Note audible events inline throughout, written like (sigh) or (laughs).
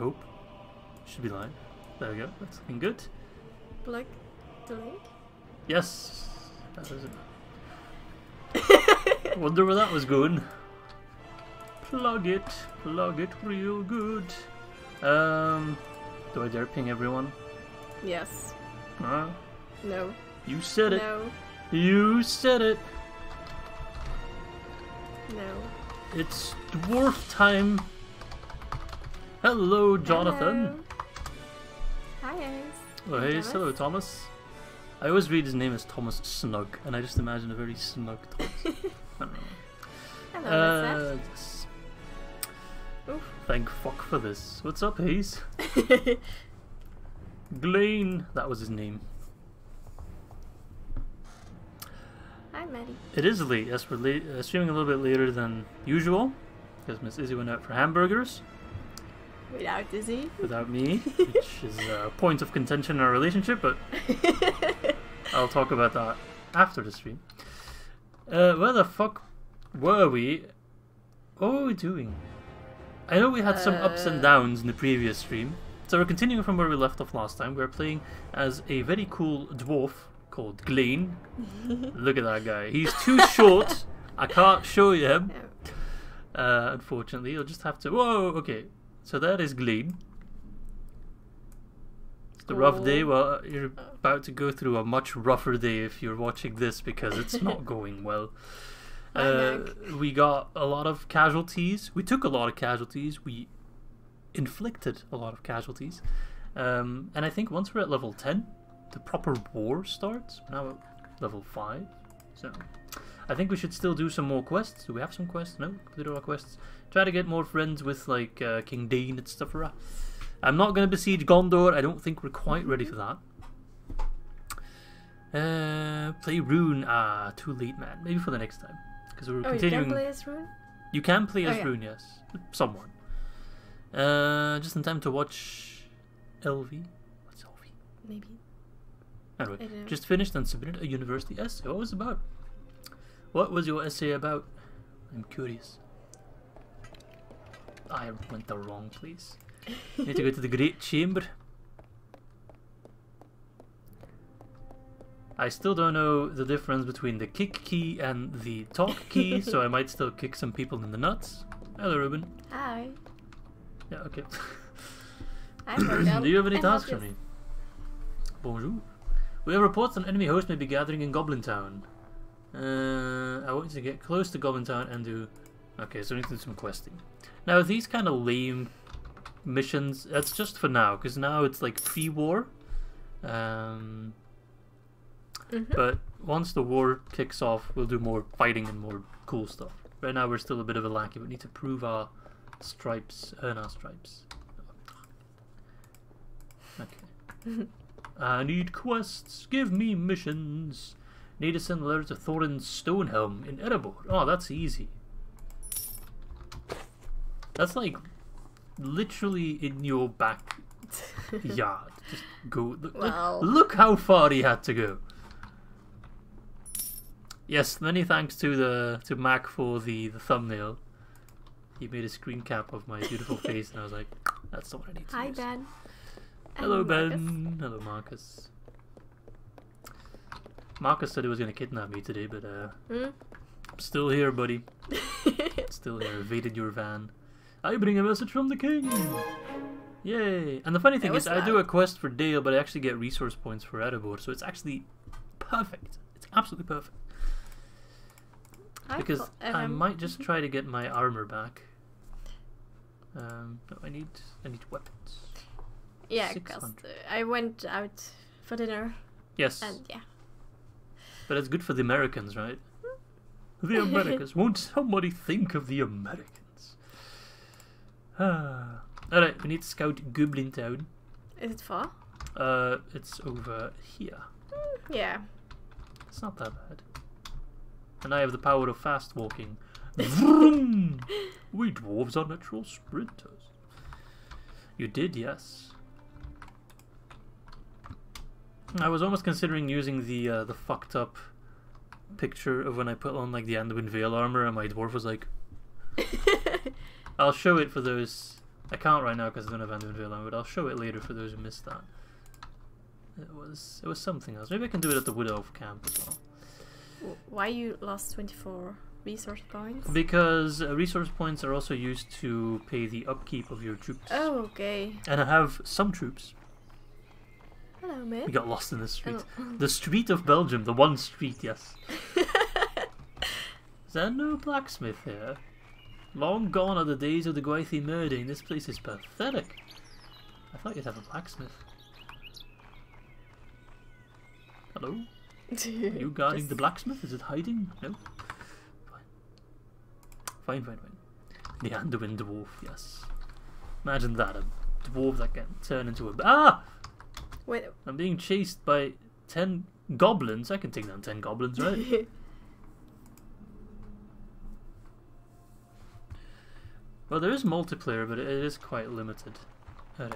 hope. Should be live. There we go. That's looking good. Plug the link. Yes. That is it. (laughs) Wonder where that was going. Plug it. Plug it real good. Um, do I dare ping everyone? Yes. Huh? No. You said it. No. You said it. No. It's dwarf time. Hello, Jonathan. Hello. Hi guys. Oh, hey, Thomas. hello, Thomas. I always read his name as Thomas Snug, and I just imagine a very snug Thomas. (laughs) I don't know. Hello, Uh, yes. Oof. Thank fuck for this. What's up, Hayes? (laughs) Glane. That was his name. Hi, Maddie. It is late. Yes, we're late, uh, streaming a little bit later than usual because Miss Izzy went out for hamburgers Without Izzy. without me, (laughs) which is a point of contention in our relationship. But (laughs) I'll talk about that after the stream. Uh, where the fuck were we? What were we doing? I know we had some ups and Uh. downs in the previous stream. So we're continuing from where we left off last time. We're playing as a very cool dwarf called Glane. (laughs) Look at that guy. He's too short. I can't show you him, uh, unfortunately. You'll just have to. Whoa, okay. So that is Glane. It's the rough day. Well, you're about to go through a much rougher day if you're watching this because it's not (laughs) going well. Uh, we got a lot of casualties. We took a lot of casualties. We inflicted a lot of casualties. Um, and I think once we're at level 10, the proper war starts. We're now at level 5. So I think we should still do some more quests. Do we have some quests? No? Completed our quests. Try to get more friends with like uh, King Dain and stuff. I'm not going to besiege Gondor. I don't think we're quite ready for that. Uh, play Rhun. Ah, too late, man. Maybe for the next time. Because we're Oh, you continuing. can play as Rhun? You can play Oh, as yeah. Rhun, yes. Someone. Uh, just in time to watch LV. What's LV? Maybe. Anyway, I don't know. just finished and submitted a university essay. What was it about? What was your essay about? I'm curious. I went the wrong place. Need to go to the Great Chamber. I still don't know the difference between the kick key and the talk key, (laughs) so I might still kick some people in the nuts. Hello, Ruben. Hi. Yeah, okay. I'm Virgo. (coughs) Do you have any I'm tasks for me? Bonjour. We have reports an enemy host may be gathering in Goblin Town. Uh, I want you to get close to Goblin Town and do. Okay, so we need to do some questing. Now, these kind of lame missions, that's just for now, because now it's like pre war. Um, Mhm. but once the war kicks off, we'll do more fighting and more cool stuff. Right now, we're still a bit of a lackey. We need to prove our stripes, earn our stripes. Okay. (laughs) I need quests. Give me missions. Need to send a letter to Thorin Stonehelm in Erebor. Oh, that's easy. That's like literally in your back (laughs) backyard. Just go. Look, look- Well. look how far he had to go. Yes, many thanks to the to Mac for the, the thumbnail. He made a screen cap of my beautiful (laughs) face, and I was like, "That's the one I need to Hi, use." Ben. Hello, Marcus. Ben. Hello, Marcus. Marcus said he was going to kidnap me today, but uh, Hmm? I'm still here, buddy. (laughs) Still here. Evaded your van. I bring a message from the king. Yay! And the funny thing is, I do a quest for Dale, but I actually get resource points for Erebor, so it's actually perfect. It's absolutely perfect. Hi, because I might just (laughs) try to get my armor back. Um, no, I need I need weapons. Yeah, because I went out for dinner Yes, and yeah. but it's good for the Americans, right? The (laughs) Americans. Won't somebody think of the Americans? (sighs) Alright, we need to scout Goblin Town. Is it far? Uh, it's over here. Yeah. It's not that bad. And I have the power of fast walking. Vroom! (laughs) we dwarves are natural sprinters. You did, yes. I was almost considering using the uh, the fucked up picture of when I put on like the Anduin Veil armor, and my dwarf was like, (laughs) "I'll show it for those I can't right now because I don't have Anduin Veil on, but I'll show it later for those who missed that. It was it was something else. Maybe I can do it at the Wood Elf camp as well. Why you lost 24 resource points? Because uh, resource points are also used to pay the upkeep of your troops. Oh, okay. And I have some troops. Hello, mate. We got lost in the street. Oh. (laughs) The street of Belgium, the one street, yes. (laughs) Is there no blacksmith here? Long gone are the days of the Gwythy murdering. This place is pathetic. I thought you'd have a blacksmith. Hello? Are you (laughs) guarding the blacksmith? Is it hiding? No? Fine. Fine, fine, fine. The Anduin dwarf, yes. Imagine that, a dwarf that can turn into a... Ah! Wait. I'm being chased by ten goblins. I can take down ten goblins, right? (laughs) well, there is multiplayer, but it is quite limited. Alright.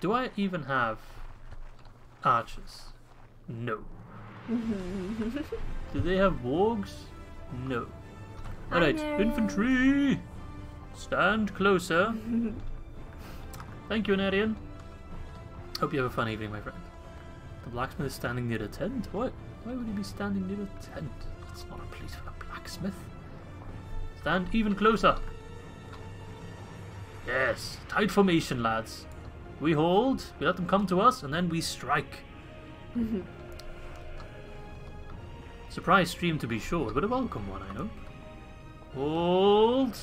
Do I even have archers? No. Mm-hmm. Do they have wargs? No. Alright, infantry! Stand closer. Thank you, Narian. Hope you have a fun evening, my friend. The blacksmith is standing near the tent? What? Why would he be standing near the tent? That's not a place for a blacksmith. Stand even closer. Yes, tight formation, lads. We hold, we let them come to us, and then we strike. Mm-hmm. Surprise stream to be sure, but a welcome one, I know. Hold.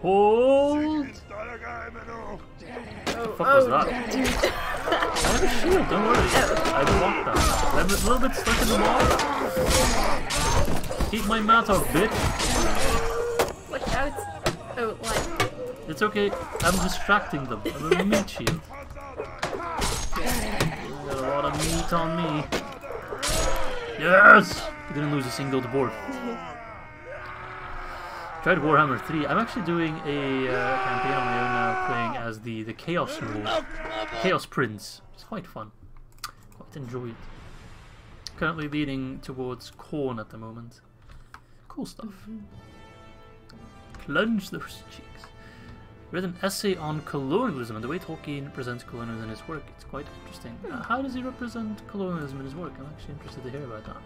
Hold. oh, fuck was that? I have a shield, don't worry. I blocked that. I'm a little bit stuck in the wall. Keep my mat off, bitch. It's okay. I'm distracting them. I'm a meat shield. Got a lot of meat on me. Yes! I didn't lose a single board. Tried Warhammer 3. I'm actually doing a uh, campaign on my own now, playing as the, the Chaos Lord. Chaos Prince. It's quite fun. Quite enjoy it. Currently leading towards corn at the moment. Cool stuff. Plunge those cheeks. Read an essay on colonialism and the way Tolkien presents colonialism in his work. It's quite interesting. Uh, how does he represent colonialism in his work? I'm actually interested to hear about that.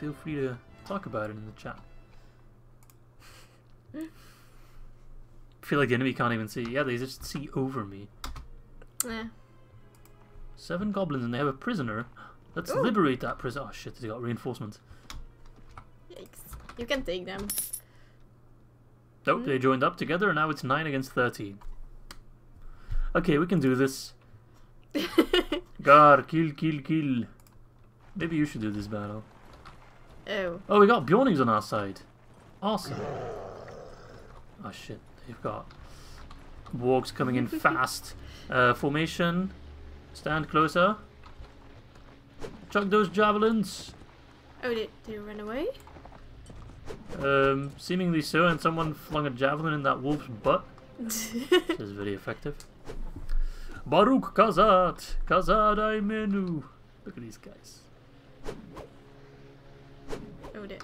Feel free to talk about it in the chat. feel like the enemy can't even see. Yeah, they just see over me. Yeah. Seven goblins and they have a prisoner. Let's Ooh. liberate that prisoner. Oh shit, they got reinforcements. Yikes. You can take them. Nope, they joined up together and now it's 9 against 13. Okay, we can do this. (laughs) Gar, kill, kill, kill. Maybe you should do this battle. oh. Oh, we got Beornings on our side. Awesome. Oh shit, they've got wargs coming in (laughs) fast. Uh, formation. Stand closer. Chuck those javelins. Oh, did they run away? Um, seemingly so, and someone flung a javelin in that wolf's butt. (laughs) This is very effective. Baruk Khazad! Kazad menu. Look at these guys. oh, they.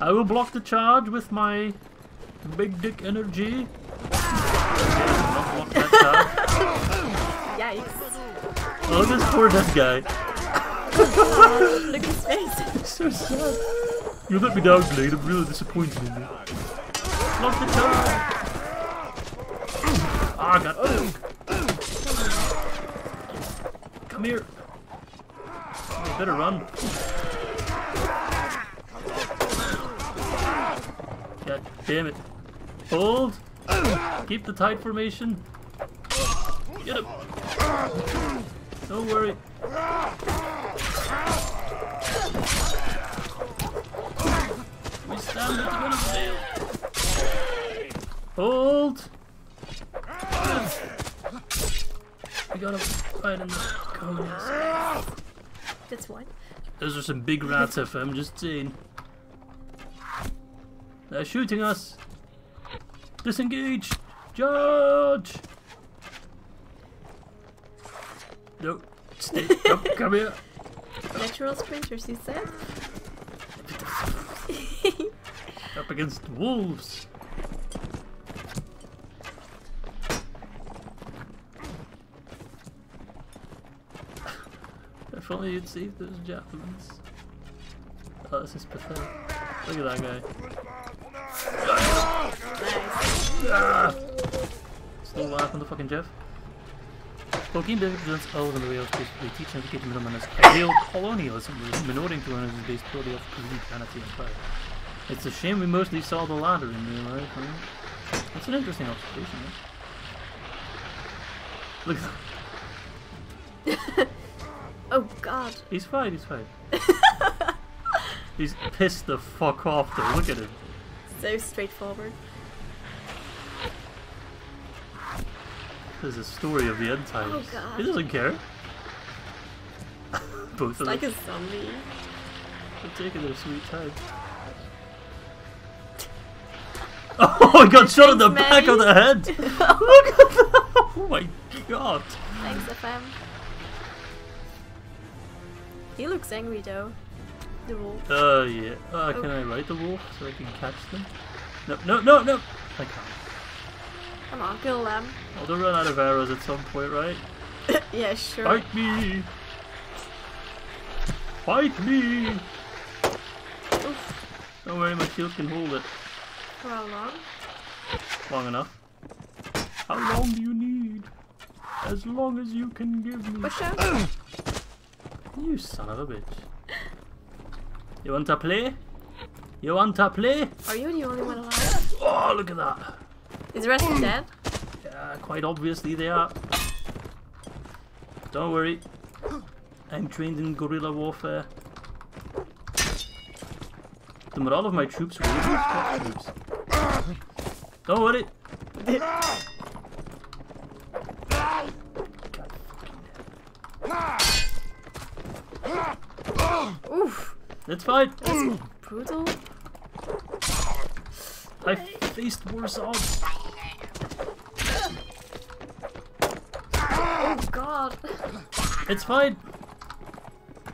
I will block the charge with my big dick energy. Okay, not that. (laughs) Yikes. Oh, this poor dead guy. (laughs) Look at his face. So sad. You let me down, Blade. I'm really disappointed in you. Block the charge. Ah, God. Come here. You better run. God damn it. Hold. Keep the tight formation. Get him. Don't worry. We stand at the gun fail. Hold. We gotta fight in the cones. That's one. Those are some big rats, if I'm just saying. They're shooting us. Disengage. Judge. No. Stay. Come here. Natural sprinters, you said? Oh, up against wolves. if only you'd saved those javelins. Oh, this is pathetic. Look at that guy. Ah! Still alive on the fucking Jeff. Well, game represents all of the way of basically teaching and educating middlemen as ideal colonialism, minority colonialism is based purely off greed, vanity, and pride. It's a shame we mostly saw the latter in real life. Huh? That's an interesting observation. Though. Look, at (laughs) that. Oh god. he's fine. He's fine. (laughs) he's pissed the fuck off. Though. Look at him. So straightforward. There's a story of the end times. Oh, God. He doesn't care. (laughs) Both It's of like them. a zombie. They're taking their sweet time. Oh, I got shot in the back of the head! (laughs) Look at that! Oh my god! Thanks, FM. He looks angry though. The wolf. Uh, yeah. Uh, can I ride the wolf so I can catch them? No, no, no, no! I can't. Come on, kill them. Well, they'll run out of arrows at some point, right? (laughs) yeah, sure. Fight me! Fight me! Oof. Don't worry, my shield can hold it For how long? long enough. How long do you need? As long as you can give me. Push out. (clears throat) You son of a bitch. You want to play? You want to play? Are you the only one alive? Oh, look at that. Is the rest mm. dead? Yeah, quite obviously they are. Don't worry. I'm trained in guerrilla warfare. The morale of my troops are really troops. Don't. God fucking Oof. It's fine. That's brutal. I faced worse odds. Oh god. It's fine.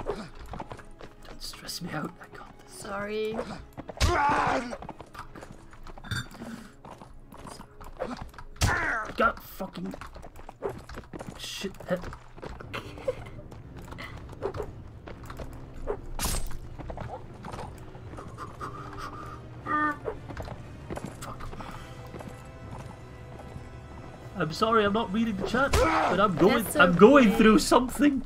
Don't stress me out. I got this. Sorry. God fucking shit. (laughs) I'm sorry, I'm not reading the chat, but I'm going. That's I'm going okay. through something.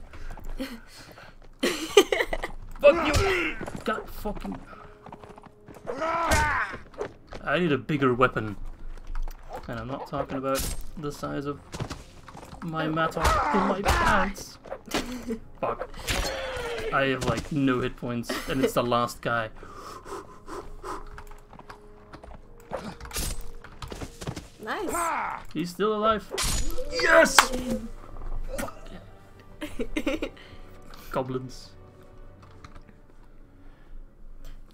Fuck you! (laughs) God fucking. I need a bigger weapon. And I'm not talking about the size of my mattock in my pants. (laughs) Fuck. I have like no hit points, and it's the last guy. Nice. He's still alive. Yes! (laughs) Goblins.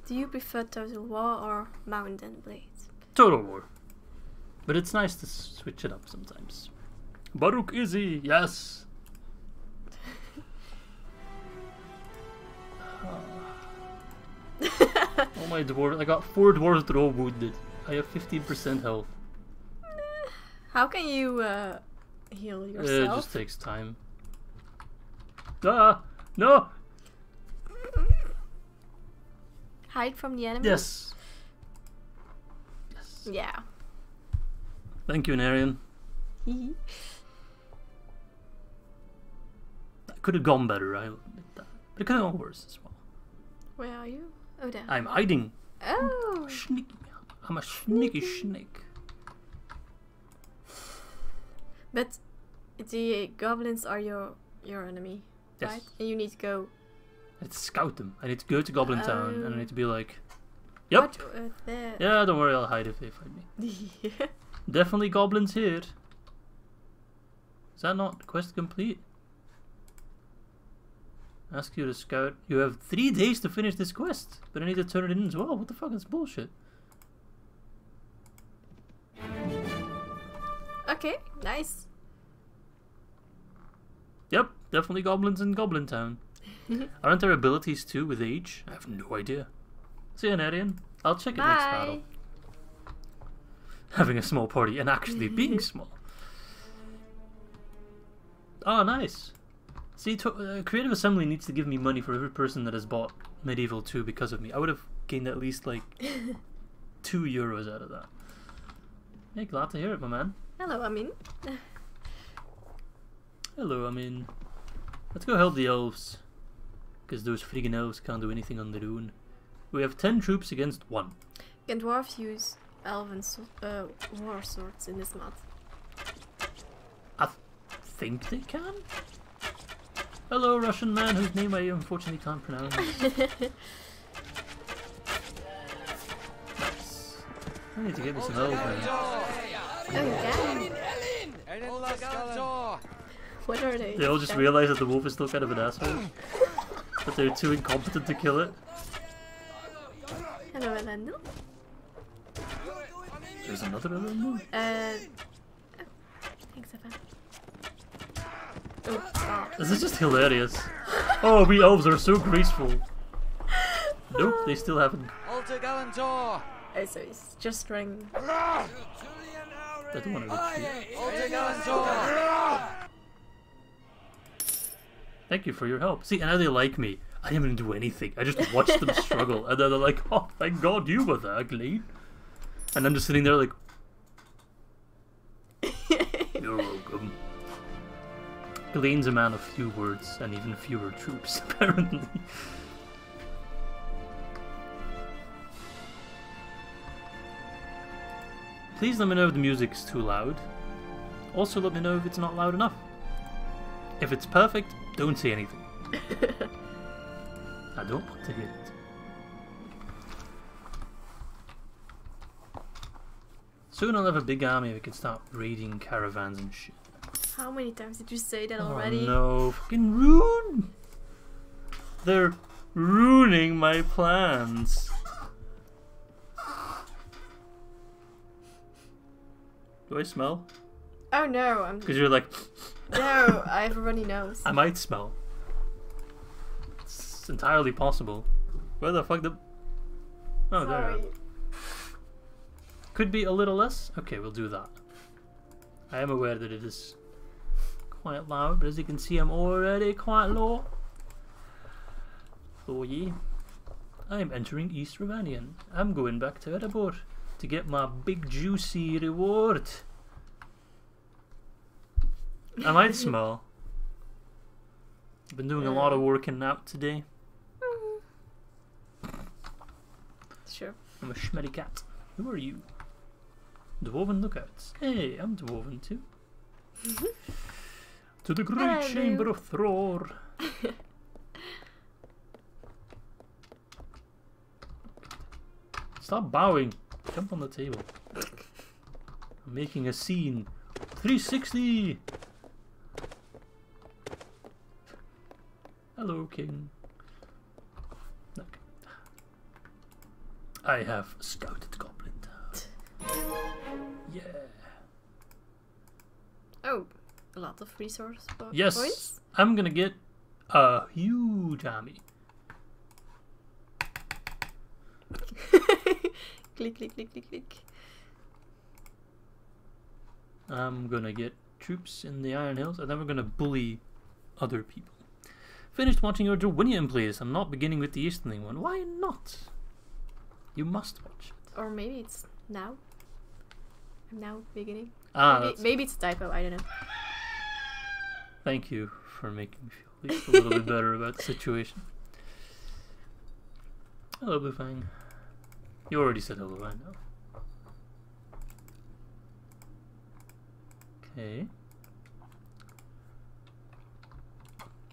Do you prefer Total War or Mount and Blades? Total War. But it's nice to switch it up sometimes. Baruk Izzy, yes! (laughs) oh my dwarf, I got four dwarves that are all wounded. I have 15% health. (sighs) How can you uh, heal yourself? It just takes time. Ah! No! Hide from the enemy? Yes! Yes. Yeah. Thank you, Narian. I (laughs) could have gone better, I admit that. But it could have gone worse as well. Where are you? Oh, there. I'm hiding. Oh. Sneaky. I'm a sneaky snake. But the goblins are your your enemy, Yes. right? And you need to go. I need to scout them. I need to go to Goblin Town and I need to be like, Yep. What, yeah, don't worry, I'll hide if they find me. (laughs) Definitely goblins here. Is that not quest complete? Ask you to scout. You have three days to finish this quest, but I need to turn it in as well. What the fuck? is bullshit. okay, nice. Yep, definitely goblins in Goblin Town. (laughs) Aren't there abilities too with age? I have no idea. See you, Narian. I'll check it next battle. Having a small party and actually (laughs) being small. Oh, nice. See, to, uh, Creative Assembly needs to give me money for every person that has bought Medieval 2 because of me. I would have gained at least like (laughs) two euros out of that. Hey, glad to hear it, my man. Hello, Amin. Hello, I mean, let's go help the elves. Because those friggin' elves can't do anything on their own. We have 10 troops against 1. Can dwarves use elven so- uh, war swords in this mod? I th- think they can? Hello, Russian man whose name I unfortunately can't pronounce. (laughs) nice. I need to get me some elves, man. Oh, yeah. What are they? They all just Yeah. realize that the wolf is still kind of an asshole. (laughs) but they're too incompetent to kill it. Hello, Elendil. There's another Elendil? Uh. Oh, thanks, Evan. Oh, God. This is just hilarious. Oh, we elves are so graceful. Nope, they still haven't. Alter Galantor! Oh, so he's just running. I don't want to retreat. Alter Galantor! Thank you for your help. See, and now they like me. I didn't even do anything. I just watched them (laughs) struggle, and then they're like, "Oh, thank God you were there, Glean." And I'm just sitting there like, (laughs) "You're welcome." Glean's a man of few words and even fewer troops, (laughs) apparently. Please let me know if the music's too loud. Also, let me know if it's not loud enough. If it's perfect, don't say anything. (laughs) I don't want to hear it. Soon I'll have a big army we can start raiding caravans and shit. How many times did you say that oh, already? Oh no, fucking ruin! They're ruining my plans. Do I smell? Oh no, I'm. Because you're like, (laughs) No, I have a runny nose. I might smell. It's entirely possible. Where the fuck the. Oh, there. Could be a little less? Okay, we'll do that. I am aware that it is quite loud, but as you can see, I'm already quite low. So, yeah. I am entering East Rhovanion. I'm going back to Erebor to get my big juicy reward. I (laughs) might smell. I've been doing a lot of working out today. Mm. Sure. I'm a schmetty cat. Who are you? Dwarven lookouts. Hey, I'm dwarven too. (laughs) to the great Hello. chamber of Thror. Stop bowing. Jump on the table. I'm making a scene. 360! Hello, King. I have scouted a lot of resource po- Yes, points. I'm gonna get a huge army. (laughs) click, click, click, click, click. I'm gonna get troops in the Iron Hills, and then we're gonna bully other people. Finished watching your Dorwinion plays. I'm not beginning with the Easterling one. Why not? You must watch it. Or maybe it's now. I'm now beginning. Ah, maybe, maybe it's a typo. I don't know. Thank you for making me feel at least a little bit (laughs) better about the situation. Hello, Bluefang. You already said hello, I know. Okay.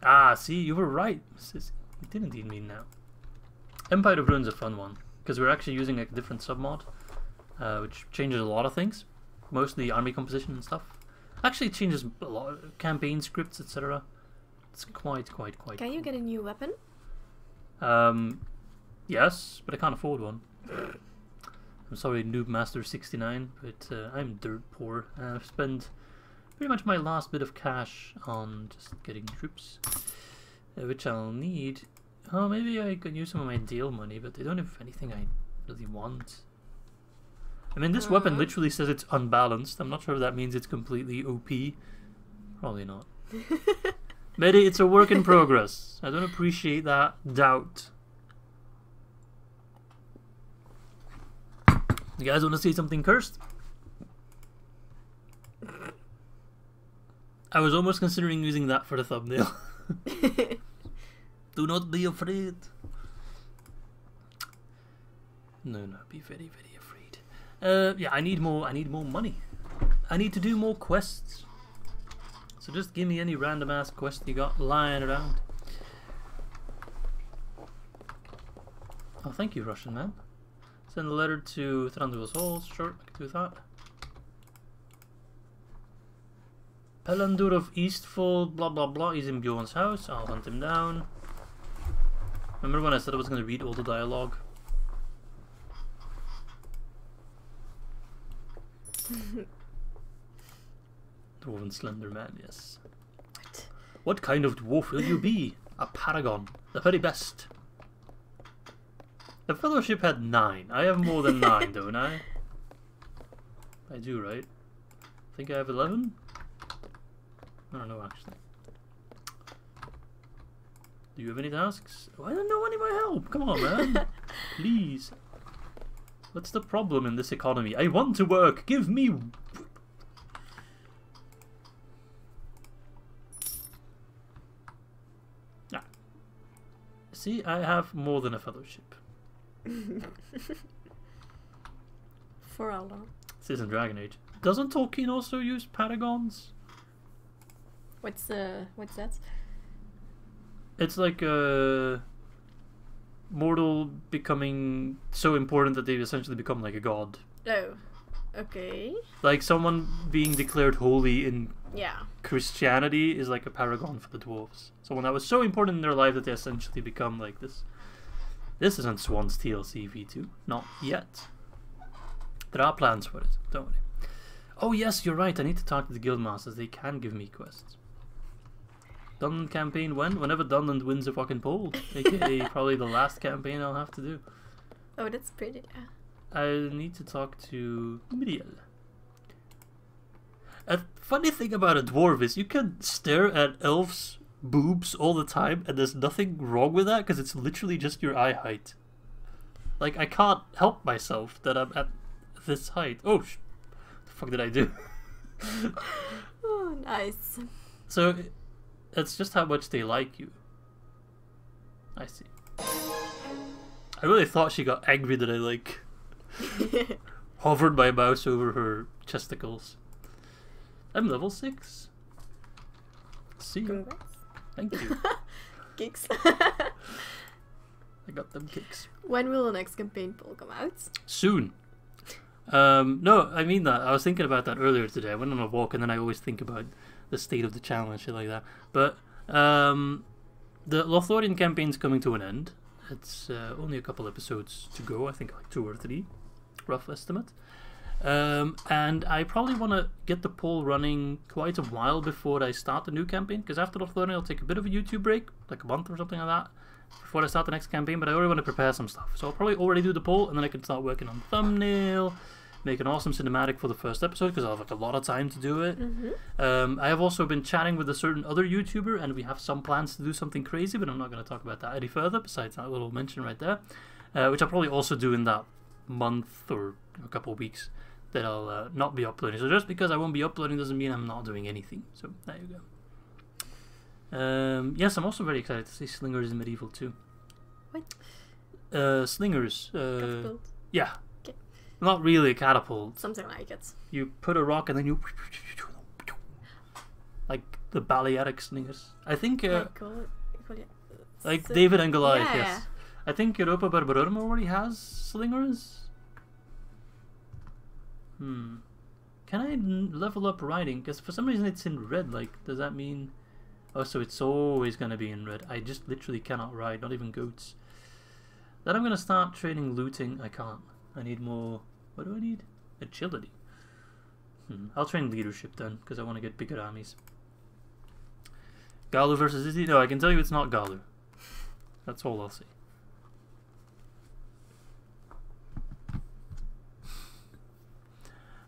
Ah, see, you were right. Sis- You did indeed mean now. Empire of Rhun's a fun one because we're actually using a different submod, uh, which changes a lot of things, mostly army composition and stuff. Actually, it changes a lot of campaign scripts, etc. It's quite, quite, quite. Can you get a new weapon? Um, yes, but I can't afford one. I'm sorry, Noob Master 69, but uh, I'm dirt poor. and I've spent pretty much my last bit of cash on just getting troops, uh, which I'll need. Oh, maybe I could use some of my deal money, but they don't have anything I really want? I mean, this weapon Uh. literally says it's unbalanced. I'm not sure if that means it's completely OP. Probably not. (laughs) Maybe it's a work in progress. I don't appreciate that doubt. You guys want to see something cursed? I was almost considering using that for the thumbnail. (laughs) (laughs) Do not be afraid. No, no, be very, very. Uh, yeah, I need more. I need more money. I need to do more quests. So just give me any random ass quest you got lying around. Oh, thank you, Russian man. Send a letter to Thranduil's Halls. Sure, I can do that. Pelandur of Eastfold, blah blah blah. He's in Beorn's house. I'll hunt him down. Remember when I said I was going to read all the dialogue? (laughs) Dwarven Slender Man, yes. What? What kind of dwarf will you be? A paragon, the very best. The fellowship had nine. I have more than nine, (laughs) don't I? I do, right? I think I have eleven? I don't know, actually. Do you have any tasks? Oh, I don't know any of my help. Come on, man. (laughs) Please. What's the problem in this economy? I want to work. Give me. Ah. See, I have more than a fellowship. (laughs) For how long? This isn't Dragon Age. Doesn't Tolkien also use paragons? What's uh what's that? It's like a mortal becoming so important that they essentially become like a god. Oh. Okay. Like someone being declared holy in Yeah. Christianity is like a paragon for the dwarves. Someone that was so important in their life that they essentially become like this. This isn't Swan's TLC V2. Not yet. There are plans for it, don't worry. Oh yes, you're right, I need to talk to the guild masters. They can give me quests. Dunland campaign when? Whenever Dunland wins a fucking poll. AKA (laughs) probably the last campaign I'll have to do. Oh, that's pretty. Yeah. I need to talk to Miriel. A funny thing about a dwarf is you can stare at elves' boobs all the time, and there's nothing wrong with that because it's literally just your eye height. Like I can't help myself that I'm at this height. Oh, sh- the fuck did I do? (laughs) Oh, nice. so that's just how much they like you. I see. I really thought she got angry that I like (laughs) hovered my mouse over her chesticles. I'm level 6. See. Congrats. Thank you. (laughs) Kicks. I got them kicks. when will the next campaign poll come out? Soon. Um, no, I mean that. I was thinking about that earlier today. I went on a walk and then I always think about the state of the channel and shit like that. But um, the Lothlorien campaign's coming to an end. It's uh, only a couple episodes to go. I think like two or three, rough estimate. Um, and I probably want to get the poll running quite a while before I start the new campaign. Because after Lothlorien, I'll take a bit of a YouTube break, like a month or something like that, before I start the next campaign. But I already want to prepare some stuff, so I'll probably already do the poll, and then I can start working on thumbnail, make an awesome cinematic for the first episode because I'll have like a lot of time to do it. Mm-hmm. Um, I have also been chatting with a certain other YouTuber, and we have some plans to do something crazy, but I'm not going to talk about that any further. Besides that little mention right there, uh, which I'll probably also do in that month or a couple of weeks that I'll uh, not be uploading. So just because I won't be uploading doesn't mean I'm not doing anything. So there you go. Um, yes, I'm also very excited to see Slingers in Medieval 2. What? Uh, slingers. Uh, yeah. Not really a catapult. Something like it. You put a rock and then you like the Balearic slingers. I think uh, Like, call it, like so- David and Goliath. yeah. Yes. I think Europa Barbarorum already has slingers. Hmm. Can I level up riding? Because for some reason it's in red. Like, does that mean? Oh, so it's always gonna be in red. I just literally cannot ride, not even goats. Then I'm gonna start training looting. I can't. I need more... What do I need? Agility. Hmm. I'll train leadership then, because I want to get bigger armies. Galu versus Izzy? No, I can tell you it's not Galu. That's all I'll say.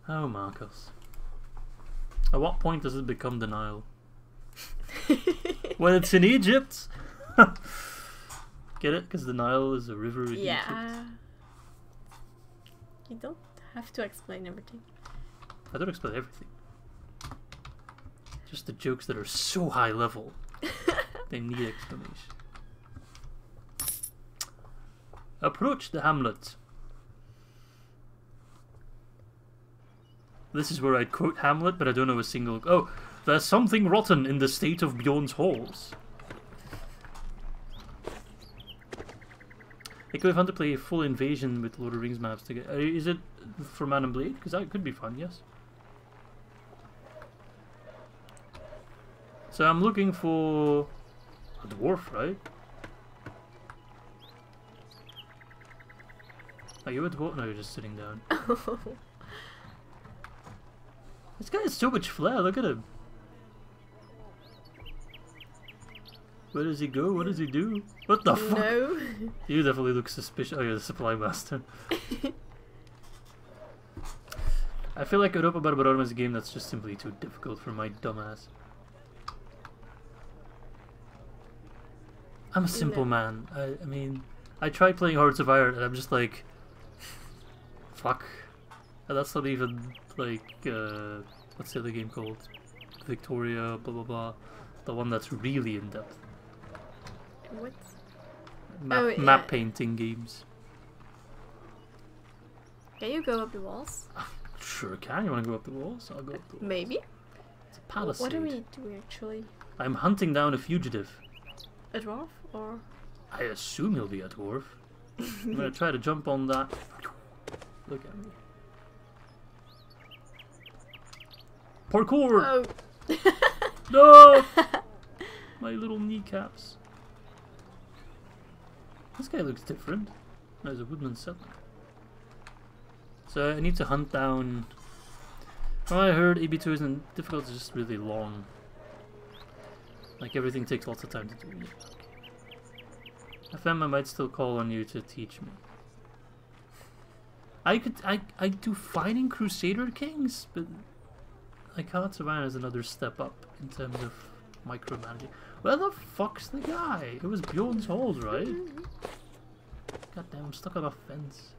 Oh, Marcus. At what point does it become denial? (laughs) when it's in Egypt! (laughs) Get it? Because the Nile is a river in yeah. Egypt. You don't have to explain everything. I don't explain everything. Just the jokes that are so high level, (laughs) they need explanation. Approach the hamlet. This is where I'd quote Hamlet, but I don't know a single. Oh, there's something rotten in the state of Beorn's halls. It could be fun to play a full invasion with Lord of the Rings maps together. Uh, Is it for Man and Blade? Because that could be fun, yes. So I'm looking for a dwarf, right? Are you a dwarf? No, you're just sitting down. (laughs) This guy has so much flair, look at him. Where does he go? What does he do? What the fuck? no. (laughs) You definitely look suspicious. Oh, you're the supply master. (laughs) I feel like Europa Barbarorum is a game that's just simply too difficult for my dumbass. I'm a simple No. man. I, I mean, I tried playing Hearts of Iron and I'm just like, fuck. And that's not even like, uh, what's the other game called? Victoria, blah blah blah. The one that's really in depth. What? Map, Oh, map yeah. painting games. Can you go up the walls? (laughs) Sure can. You want to go up the walls? I'll go up the walls. Maybe. It's a palisade. What are we doing actually? I'm hunting down a fugitive. A dwarf or? I assume he'll be a dwarf. I'm gonna try to jump on that. Look at me. Parkour! Oh. (laughs) No! (laughs) My little kneecaps. This guy looks different. There's a woodman settler. So I need to hunt down. What I heard, EB2 isn't difficult, it's just really long. Like everything takes lots of time to do. FM, I might still call on you to teach me. I could, I, I do fighting Crusader Kings, but like Hearts of Iron is another step up in terms of micromanaging. Where the fuck's the guy? It was Beorn's Halls, right? God damn, I'm stuck on a fence.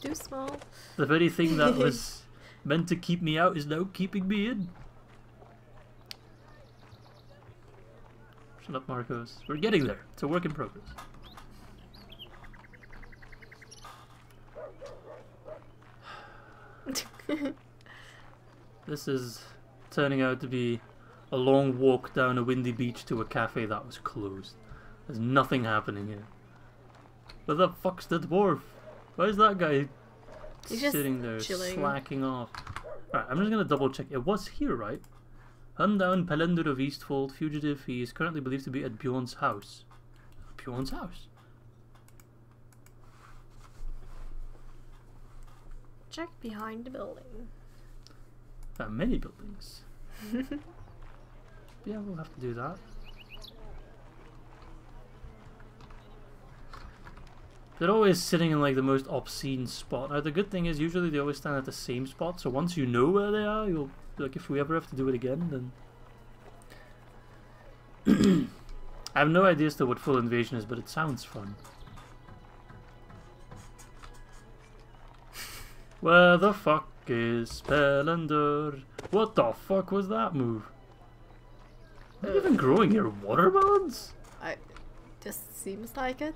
Too small. The very thing that (laughs) was meant to keep me out is now keeping me in. Shut up, Marcos. We're getting there. It's a work in progress. (laughs) This is turning out to be a long walk down a windy beach to a cafe that was closed. There's nothing happening here. Where the fuck's the dwarf? Why is that guy He's just sitting there chilling. slacking off? Alright, I'm just gonna double check. It was here, right? Hunt down Pelender of Eastfold, fugitive. He is currently believed to be at Beorn's house. Beorn's house? Check behind the building. There are many buildings. (laughs) yeah, we'll have to do that. They're always sitting in like the most obscene spot. Now the good thing is usually they always stand at the same spot, so once you know where they are, you'll like if we ever have to do it again, then (clears throat) I have no idea as to what full invasion is, but it sounds fun. (laughs) Where the fuck is Spellender? What the fuck was that move? Are you even growing your watermelons? I. Just seems like it.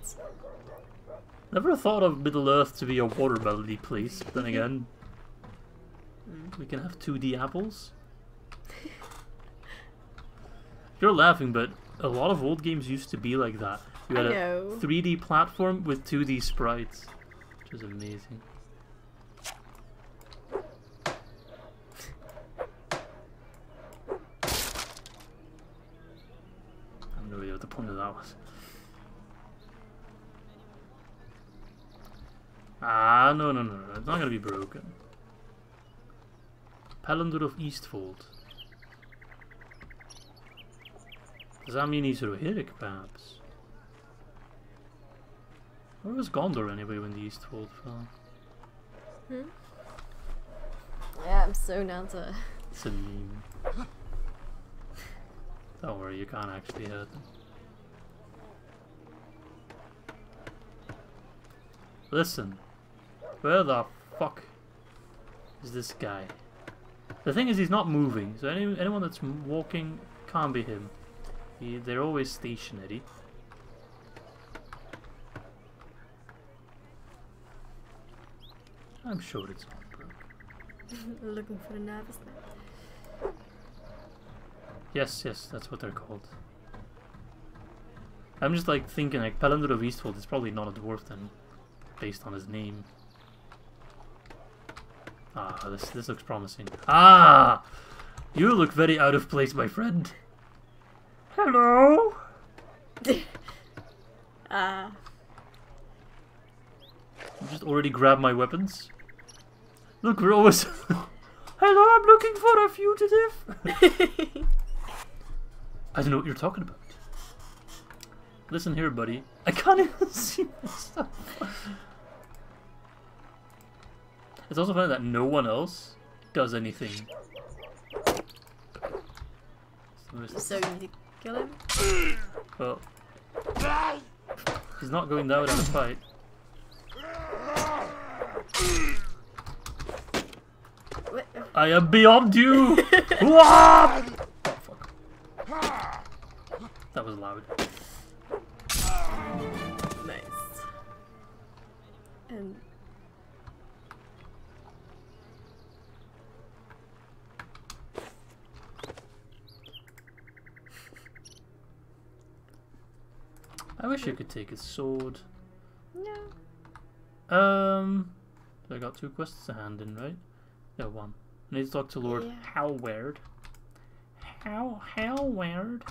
Never thought of Middle Earth to be a watermelony place, but then (laughs) again, we can have 2D apples. (laughs) You're laughing, but a lot of old games used to be like that. You had a 3D platform with 2D sprites, which is amazing. I have no idea what the point of that was. Ah, no, no, no, no. It's not gonna be broken. Palander of Eastfold. Does that mean he's Rohirric, perhaps? Where was Gondor anyway when the Eastfold fell? Hmm? Yeah, I'm so Nanta. It's a meme. Don't worry, you can't actually hurt them. Listen, where the fuck is this guy? The thing is, he's not moving, so any, anyone that's walking can't be him. He, they're always stationary. I'm sure it's not broke. (laughs) Looking for the nervous net. Yes, yes, that's what they're called. I'm just like thinking like Palander of Eastfold is probably not a dwarf then, based on his name. Ah, this this looks promising. Ah, you look very out of place, my friend. Hello. (laughs) Ah, You just already grabbed my weapons. Look, we're always. (laughs) Hello, I'm looking for a fugitive. (laughs) I don't know what you're talking about. Listen here, buddy. I can't even see myself. It's also funny that no one else does anything. so you need to kill him? Well, he's not going down without a fight. What? I am beyond you! (laughs) Oh, fuck. That was loud. Nice. And I wish I could take his sword. no. Um, so I got two quests to hand in, right? No, one. I need to talk to Lord Yeah. Howard. How Howard?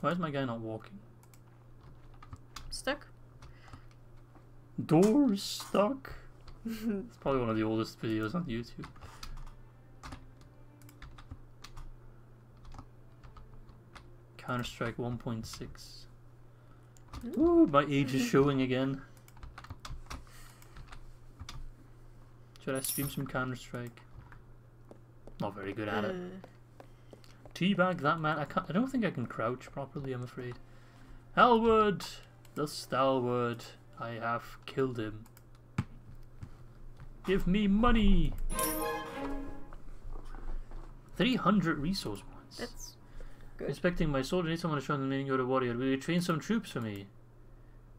Why is my guy not walking? Stuck? Doors stuck. (laughs) It's probably one of the oldest videos on YouTube. Counter Strike 1.6. Ooh, my age is showing again. Should I stream some Counter Strike? Not very good at it. Uh, Teabag that man. I can't. I don't think I can crouch properly. I'm afraid. Elwood, the stalwart. I have killed him. Give me money. Three hundred resource points. that's good. Inspecting my sword, I need someone to show them the meaning of the warrior. Will you train some troops for me?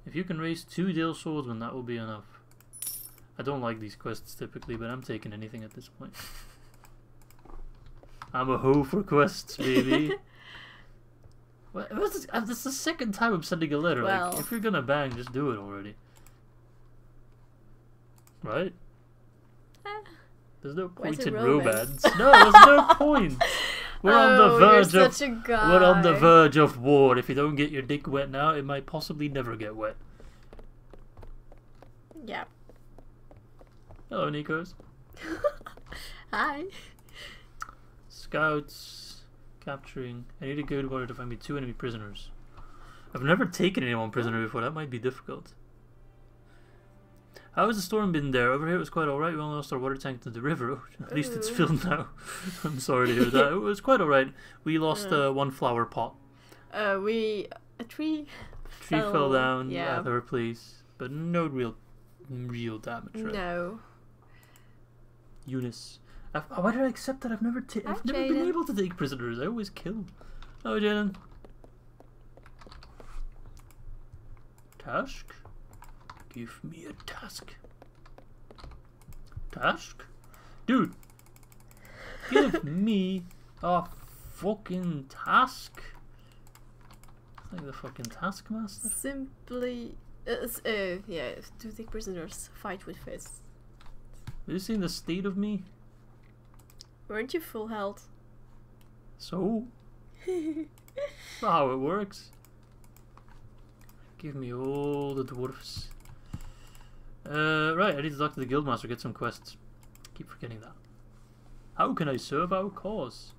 If you can raise two Dale swordsmen, that will be enough. I don't like these quests typically, but I'm taking anything at this point. (laughs) I'm a hoe for quests, baby. What, what's this, uh, this is the second time I'm sending a letter. Well- Like, if you're gonna bang, just do it already. Right? Eh. There's no point in romance? romance. No, there's no (laughs) point. We're on the Oh, verge you're of such a guy. we're on the verge of war. If you don't get your dick wet now, it might possibly never get wet. Yeah. Hello, Nikos. (laughs) Hi. Scouts capturing. I need a good warrior to find me two enemy prisoners. I've never taken anyone prisoner before. That might be difficult. How has the storm been there? Over here it was quite alright. We only lost our water tank to the river. (laughs) At least it's filled now. (laughs) I'm sorry to hear that. It was quite alright. We lost uh, one flower pot. Uh, we a tree. Tree fell Fell, down yeah. at her place, but no real, real damage. Right? No. Eunice. I've, why did I accept that? I've never, ta- I've never been able to take prisoners. I always kill. Oh, Jalen. Task? Give me a task. Task? Dude! Give (laughs) me a fucking task. It's like the fucking taskmaster. Simply. Uh, uh, yeah, to take prisoners, fight with fists. Have you seen the state of me? Weren't you full health? So? Not how it works. Give me all the dwarfs. Uh, right, I need to talk to the guildmaster, get some quests. Keep forgetting that. How can I serve our cause?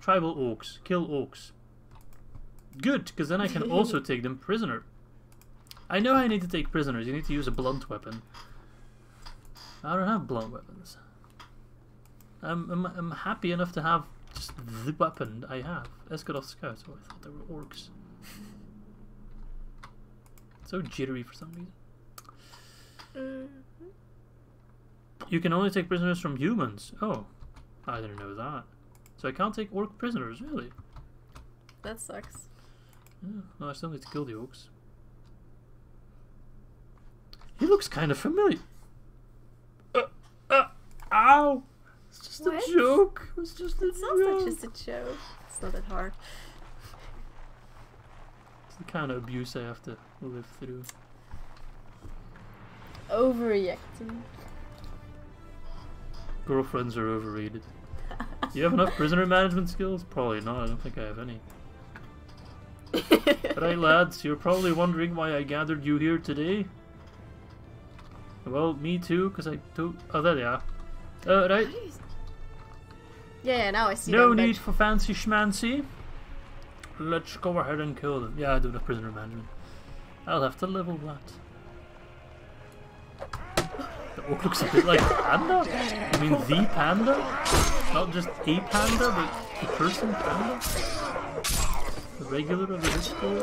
Tribal orcs. Kill orcs. Good, because then I can also (laughs) take them prisoner. I know I need to take prisoners. You need to use a blunt weapon. I don't have blunt weapons. I'm, I'm, I'm happy enough to have just the weapon I have. Esgaroth Scouts. Oh, I thought they were orcs. So jittery for some reason. Mm. You can only take prisoners from humans. Oh, I didn't know that. So I can't take orc prisoners, really? That sucks. Yeah, no, I still need to kill the orcs. He looks kind of familiar. Uh, uh, ow! It's just What? a joke. It's just a It sounds joke. like just a joke. It's not that hard. It's the kind of abuse I have to live through. Overreacting. Girlfriends are overrated. Do (laughs) you have enough prisoner management skills? Probably not. I don't think I have any. (laughs) Right, lads, you're probably wondering why I gathered you here today. Well, me too, because I took. Oh, there they are. Uh, right. Yeah, yeah, now I see No need for fancy schmancy. Let's go ahead and kill them. Yeah, I do have prisoner management. I'll have to level that. The orc looks a bit like panda. I mean, the panda? Not just a panda, but the person panda? The regular of the Discord?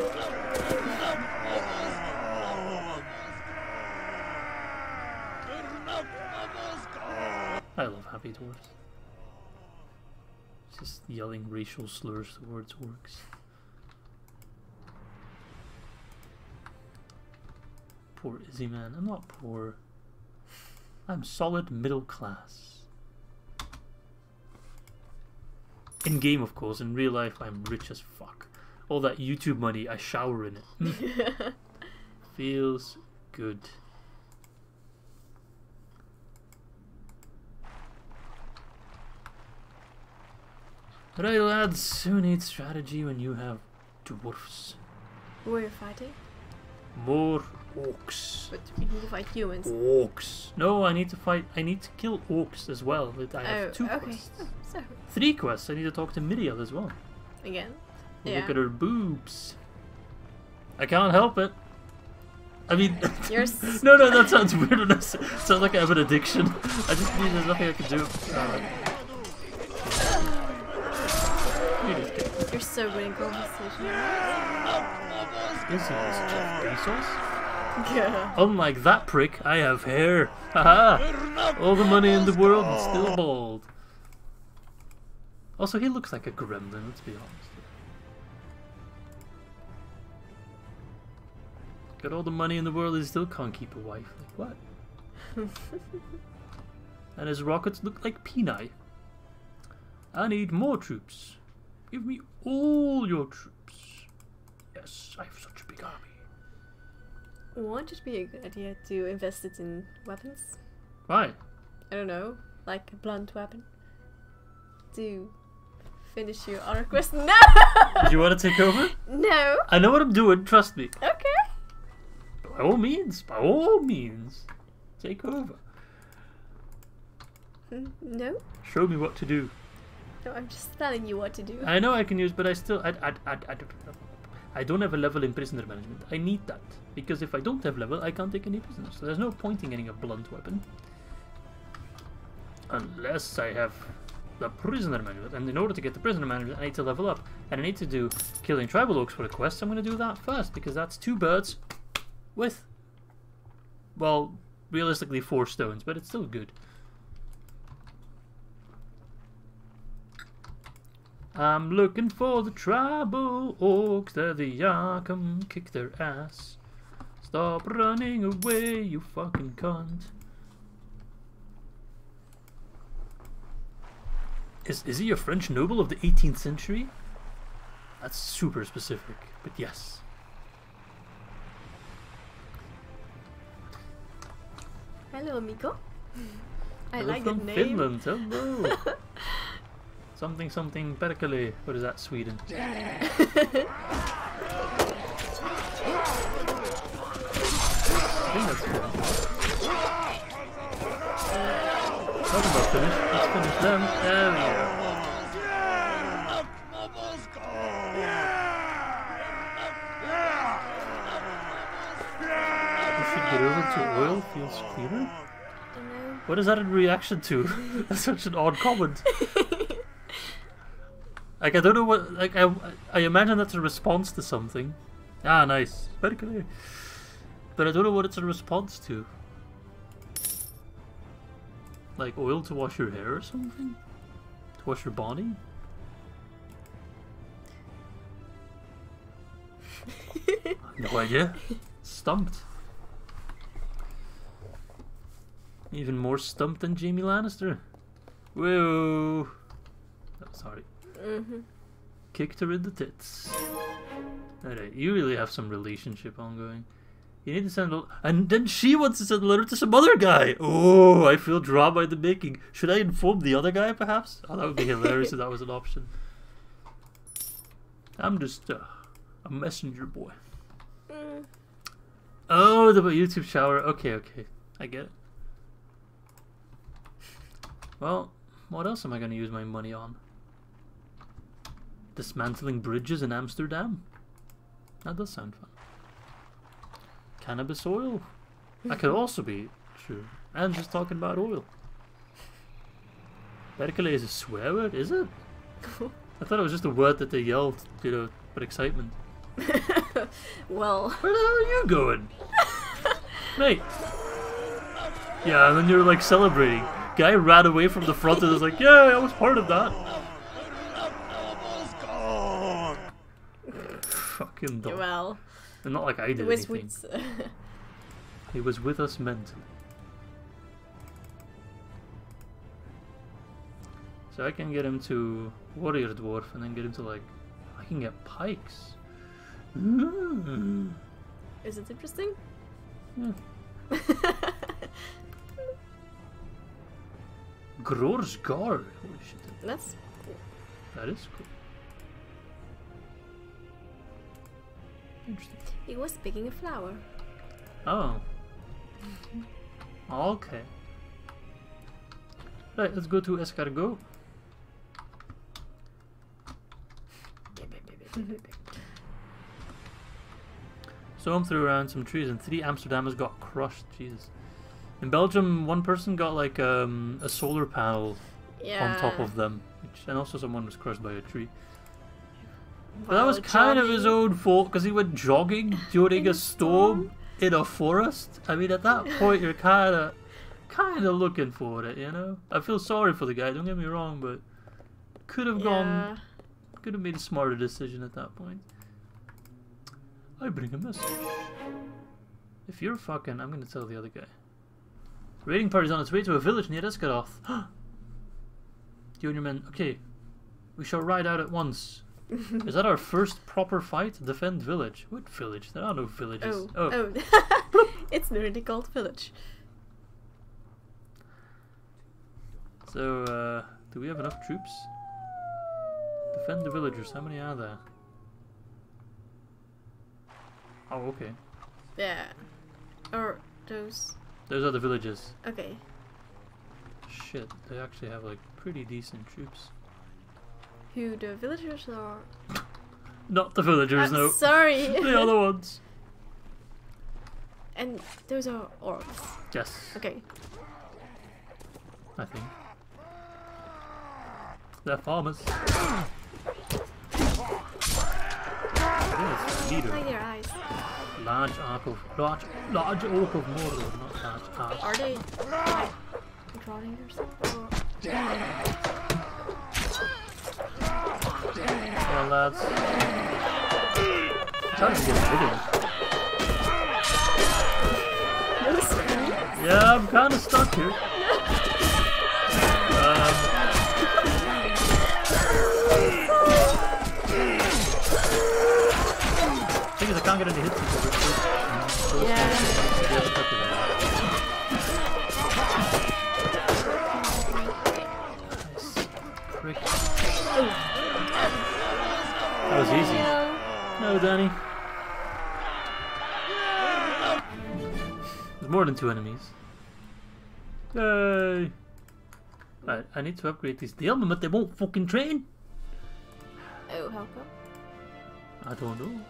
I love Happy Dwarfs. Just yelling racial slurs towards orcs. Poor Izzy man. I'm not poor. I'm solid middle class. In game, of course. In real life, I'm rich as fuck. All that YouTube money, I shower in it. (laughs) Feels good. Right, lads. Who needs strategy when you have dwarfs? Who are you fighting? More orcs. But we need to fight humans. Orcs. No, I need to fight. I need to kill orcs as well. But I have oh, two okay. quests. Oh, so, Three quests. I need to talk to Miriel as well. again. Look at her boobs. I can't help it. I mean, (laughs) You're no, no, that sounds weird. when I say- It sounds like I have an addiction. I just mean there's nothing I can do. Uh, you just get You're so good in conversation. Is he this Jeff Bezos? Yeah. Unlike that prick, I have hair. Haha! All the money in the world and still bald. Also, he looks like a gremlin, let's be honest. Got all the money in the world, and still can't keep a wife. Like, what? (laughs) and his rockets look like Peni. I need more troops. Give me all your troops. Yes, I have such a big army. Won't it be a good idea to invest it in weapons? Why? I don't know, like a blunt weapon. To finish your honor quest. (laughs) No! Do you want to take over? no! I know what I'm doing, trust me. Okay. By all means, by all means, take over. Mm, No? Show me what to do. No, I'm just telling you what to do. I know I can use, but I still, I, I, I, I, don't- I don't have a level in prisoner management. I need that because if I don't have level, I can't take any prisoners. So there's no point in getting a blunt weapon unless I have the prisoner management. And in order to get the prisoner management, I need to level up, and I need to do killing tribal oaks for the quest. I'm going to do that first because that's two birds with, well, realistically four stones, but it's still good. I'm looking for the tribal orcs. They're the Yakum. Kick their ass. Stop running away, you fucking cunt. Is, is he a French noble of the 18th century? That's super specific, but yes. Hello, amigo. I Hello like from name. Finland, hello. (laughs) something something Perkele. What is that, Sweden? I (laughs) think that's Finland. Talking about Finnish, let's finish them. There we go. We should get over to oil, feels cleaner. What is that in reaction to? (laughs) That's such an odd comment. (laughs) Like I don't know what. Like I, I imagine that's a response to something. Ah, nice, very clear. But I don't know what it's a response to. Like oil to wash your hair or something? To wash your body? (laughs) no idea. Stumped. Even more stumped than Jaime Lannister. Whoa. Oh, sorry. Mm-hmm. Kicked her in the tits. Alright, you really have some relationship ongoing. You need to send a and then she wants to send a letter to some other guy. Oh, I feel drama in the making. Should I inform the other guy, perhaps? Oh, that would be hilarious if that was an option. I'm just uh, a messenger boy. Mm. Oh, the YouTube shower. Okay, okay, I get it. Well, what else am I going to use my money on? Dismantling bridges in Amsterdam. That does sound fun. Cannabis oil. That could also be true. And just talking about oil. Perkele is a swear word, is it? (laughs) I thought it was just a word that they yelled, you know, with excitement. (laughs) well, Where the hell are you going? Mate. Yeah, and then you're like celebrating. Guy ran away from the front and was like, yeah, I was part of that. Fucking dog. well, And not like I it did was anything. with. (laughs) He was with us mentally. So I can get him to Warrior Dwarf and then get him to like. I can get pikes. Ooh. Is it interesting? Hmm. (laughs) Yeah. Grorsgard. Holy shit. That's cool. That is cool. Interesting. he was picking a flower. Oh. Okay. Right, let's go to Escargot. (laughs) Storm threw around some trees and three Amsterdammers got crushed. Jesus. In Belgium, one person got like um, a solar panel Yeah. on top of them, which, and also someone was crushed by a tree. But that was kind of his own fault because he went jogging (laughs) during a a storm storm? in a forest. I mean, at that point, you're kind of, kind of looking for it, you know. I feel sorry for the guy. Don't get me wrong, but could have Yeah. gone, could have made a smarter decision at that point. I bring a message. If you're fucking, I'm gonna tell the other guy. Raiding party's on its way to a village near Esgaroth. (gasps) you and your men. Okay, we shall ride out at once. (laughs) Is that our first proper fight? Defend village. What village? There are no villages. Oh, oh. (laughs) it's really called village. So, uh, do we have enough troops? Defend the villagers. How many are there? Oh, okay. Yeah. Or those. Those are the villages. Okay. Shit, they actually have like pretty decent troops. Who the villagers are? Not the villagers, I'm no. sorry. (laughs) the other ones. and those are orcs. Yes, Okay. I think. They're farmers. Yes, leader. Like their eyes. Large arc of large large orc of Mordor, not large arc. Are they like drawing yourself? Or... Well, lads. Trying to get rid of it. No scream? Yeah, I'm kind of stuck here. (laughs) Um, thing is, I can't get any hits because it's so- so Yeah. That was easy. No, Danny. There's more than two enemies. Yay! Right, I need to upgrade these Delman, but they won't fucking train. Oh, how come? I don't know.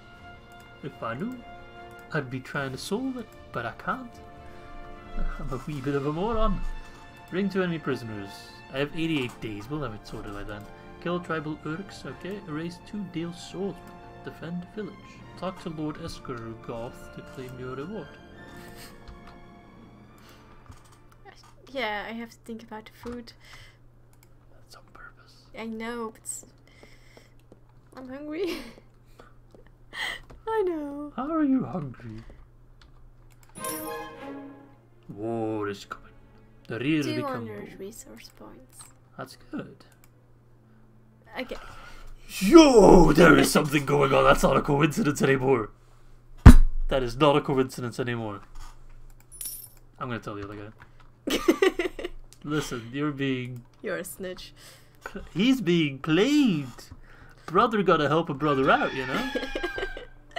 If I knew, I'd be trying to solve it, but I can't. (laughs) I'm a wee bit of a moron. Bring two enemy prisoners. I have 88 days. We'll have it sorted by then. Kill tribal Urks. Okay. Erase two Dale swordsmen. Defend village. Talk to Lord Esker Goth to claim your reward. Yeah, I have to think about the food. That's on purpose. I know, but I'm hungry. (laughs) I know. How are you hungry? War is coming. The real become 200 resource points. That's good. Okay. Yo, there is something going on. That's not a coincidence anymore. That is not a coincidence anymore. I'm gonna tell the other guy. (laughs) Listen, you're being. You're a snitch. (laughs) He's being played. Brother gotta help a brother out, you know? (laughs)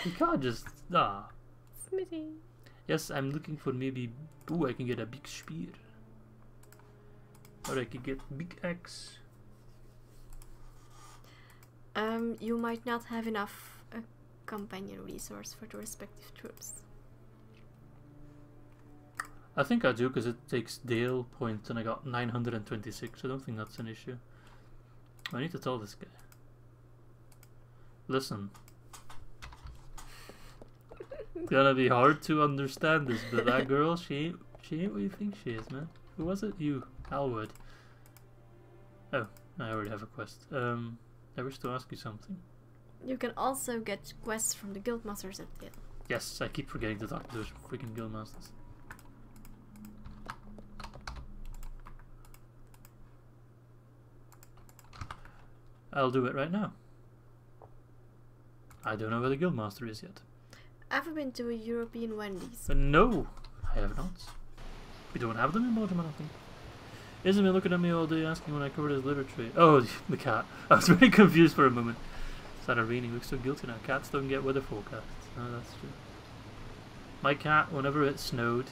You can't just. Nah. Smitty. Yes, I'm looking for maybe. Ooh, I can get a big spear. Or I could get big axe. Um, you might not have enough uh, companion resource for the respective troops. I think I do because it takes Dale points and I got 926. I don't think that's an issue. I need to tell this guy. Listen. It's (laughs) gonna be hard to understand this, but that girl, (laughs) she ain't, she ain't what you think she is, man. Who was it? You, Alwood. Oh, I already have a quest. Um, I wish to ask you something. You can also get quests from the guildmasters at the Yes, I keep forgetting to talk to those freaking guildmasters. I'll do it right now. I don't know where the guildmaster is yet. Ever been to a European Wendy's? But no, I have not. We don't have them in Belgium, I think. Isn't been looking at me all day asking when I covered his liver tray. Oh, (laughs) the cat. I was very confused for a moment. Raining, looks so guilty now. Cats don't get weather forecasts. No, that's true. My cat, whenever it snowed,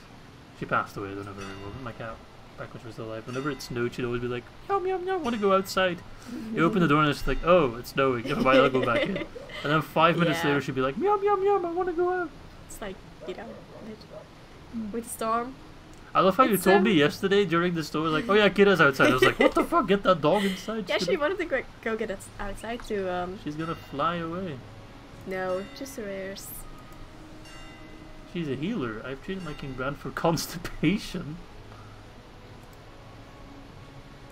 she passed away, I don't know very my cat, back when she was alive, whenever it snowed, she'd always be like, yum yum yum, want to go outside. You open the door and it's like, oh, it's snowing, never mind, I'll go back in. And then five minutes Yeah. later, she'd be like, yum yum yum, I want to go out. It's like, you know, with- with the storm. I love how you told me yesterday during the story, like, oh yeah, Kira's outside. I was like, what the fuck? Get that dog inside. Yeah, she wanted to go, go get us outside to, um, she's gonna fly away. no, just a rares. She's a healer. I've treated my King Brand for (laughs) constipation.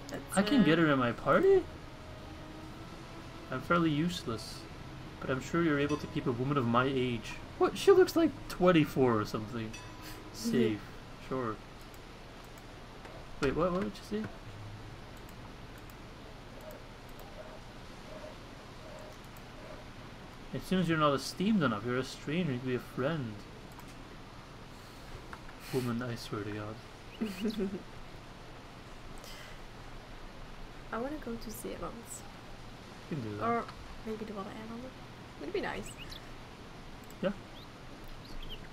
That's, I can uh, get her in my party? I'm fairly useless. But I'm sure you're able to keep a woman of my age. What? She looks like 24 or something. Safe. Sure. Wait, what, what did you say? Soon as you're not esteemed enough, you're a stranger, you can be a friend. Woman, I swear to God. (laughs) I want to go to Zeeland. You can do that. Or maybe the Water Island. Would be nice. Yeah.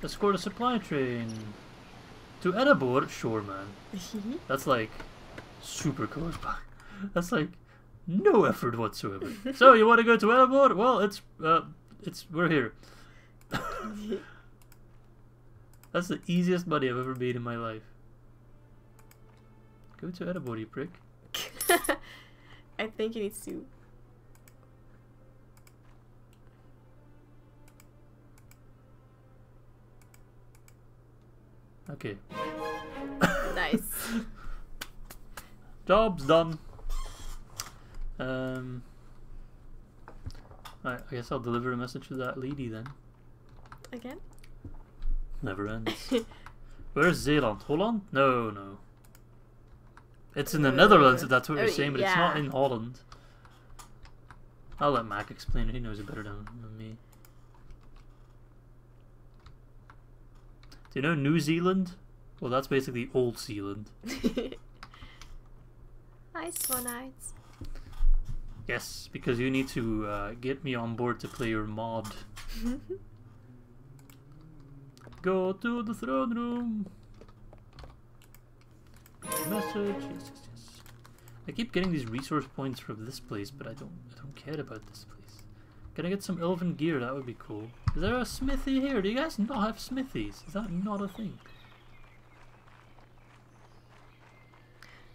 Escort a supply train to Edinburgh. Sure, man. That's like super close by. (laughs) That's like no effort whatsoever. (laughs) so you want to go to Edinburgh? Well, it's uh, it's we're here. (laughs) That's the easiest money I've ever made in my life. Go to Edinburgh, you prick. I think he needs to. Okay, Nice. (laughs) job's done. Um, I, I guess I'll deliver a message to that lady then. Again? Never ends. (laughs) Where's Zeeland? Holland? No, no. It's in the Uh, Netherlands, if that's what you're oh, saying, but it's not in Holland. I'll let Mac explain it. He knows it better than, than me. Do you know New Zealand? Well, that's basically Old Zealand. nice one, nights. Yes, because you need to uh, get me on board to play your mod. (laughs) Go to the throne room. Message. Yes, yes, yes. I keep getting these resource points from this place, but I don't. I don't care about this place. Can I get some elven gear? That would be cool. Is there a smithy here? Do you guys not have smithies? Is that not a thing?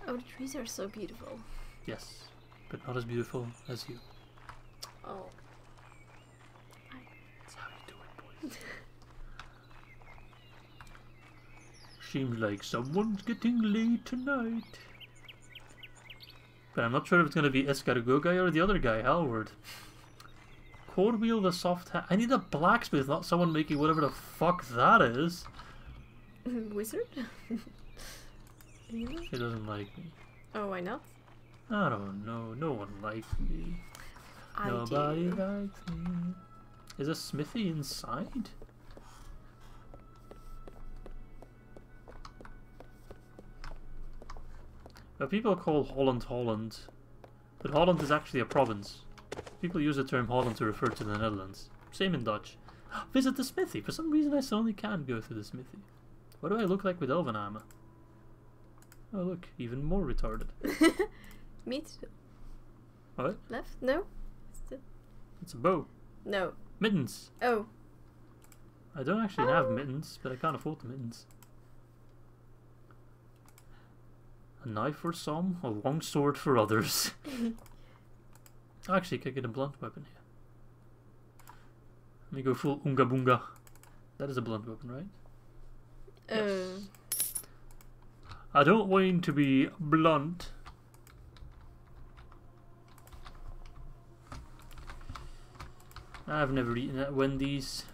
Oh, the trees are so beautiful. Yes, but not as beautiful as you. Oh. That's how you do it, boys. (laughs) Seems like someone's getting late tonight. But I'm not sure if it's going to be Escargot guy or the other guy, Halward. Corwheel the soft hat. I need a blacksmith, not someone making whatever the fuck that is. (laughs) Wizard? (laughs) Really? She doesn't like me. Oh, why not? I don't know. No one likes me. I Nobody do. likes me. Is a smithy inside? Now people call Holland Holland, but Holland is actually a province. People use the term Holland to refer to the Netherlands. Same in Dutch. (gasps) Visit the smithy. For some reason I suddenly can't go to the smithy. What do I look like with elven armor? Oh look, even more retarded. (laughs) Me too. What? Left? No? Still- It's a bow. No. Mittens. Oh. I don't actually have Oh. mittens, but I can't afford the mittens. A knife for some, a long sword for others. (laughs) actually, I could get a blunt weapon here. Let me go full Unga Boonga. That is a blunt weapon, right? Uh, Yes. I don't want to be blunt. I've never eaten at Wendy's.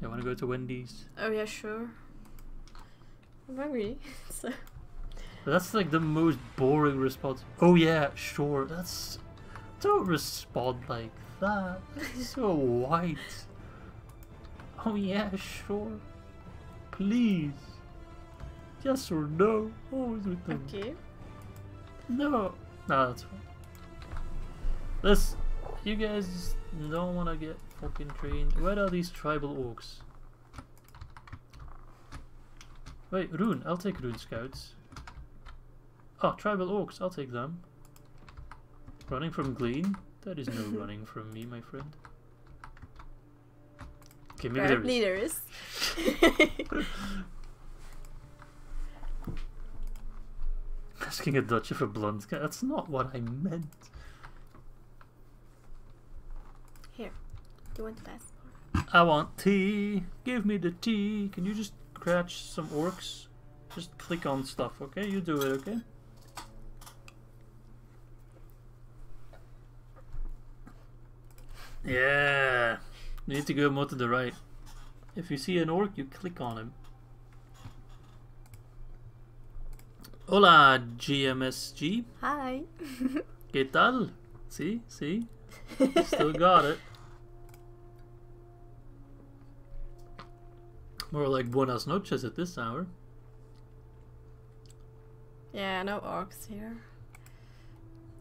You want to go to Wendy's? oh yeah, sure. I'm hungry. (laughs) so. That's like the most boring response. Oh yeah, sure. That's don't respond like that. That's so white. Oh yeah, sure. Please. Yes or no. Always with them. Okay. No. No, that's fine. This, you guys don't want to get fucking trained. Where are these tribal orcs? Wait, Rhun. I'll take Rhun scouts. Oh, tribal orcs. I'll take them. Running from Glean? That is no (laughs) running from me, my friend. Okay, maybe is. there is. (laughs) Asking a Dutch for blunt. That's not what I meant. Here. Do you want the passport? I want tea. Give me the tea. Can you just scratch some orcs? Just click on stuff, okay? You do it, okay? Yeah. You need to go more to the right. If you see an orc, you click on him. Hola, GMSG. Hi. (laughs) ¿Qué tal? See? See? Still got it. More like buenas noches at this hour. yeah, no orcs here.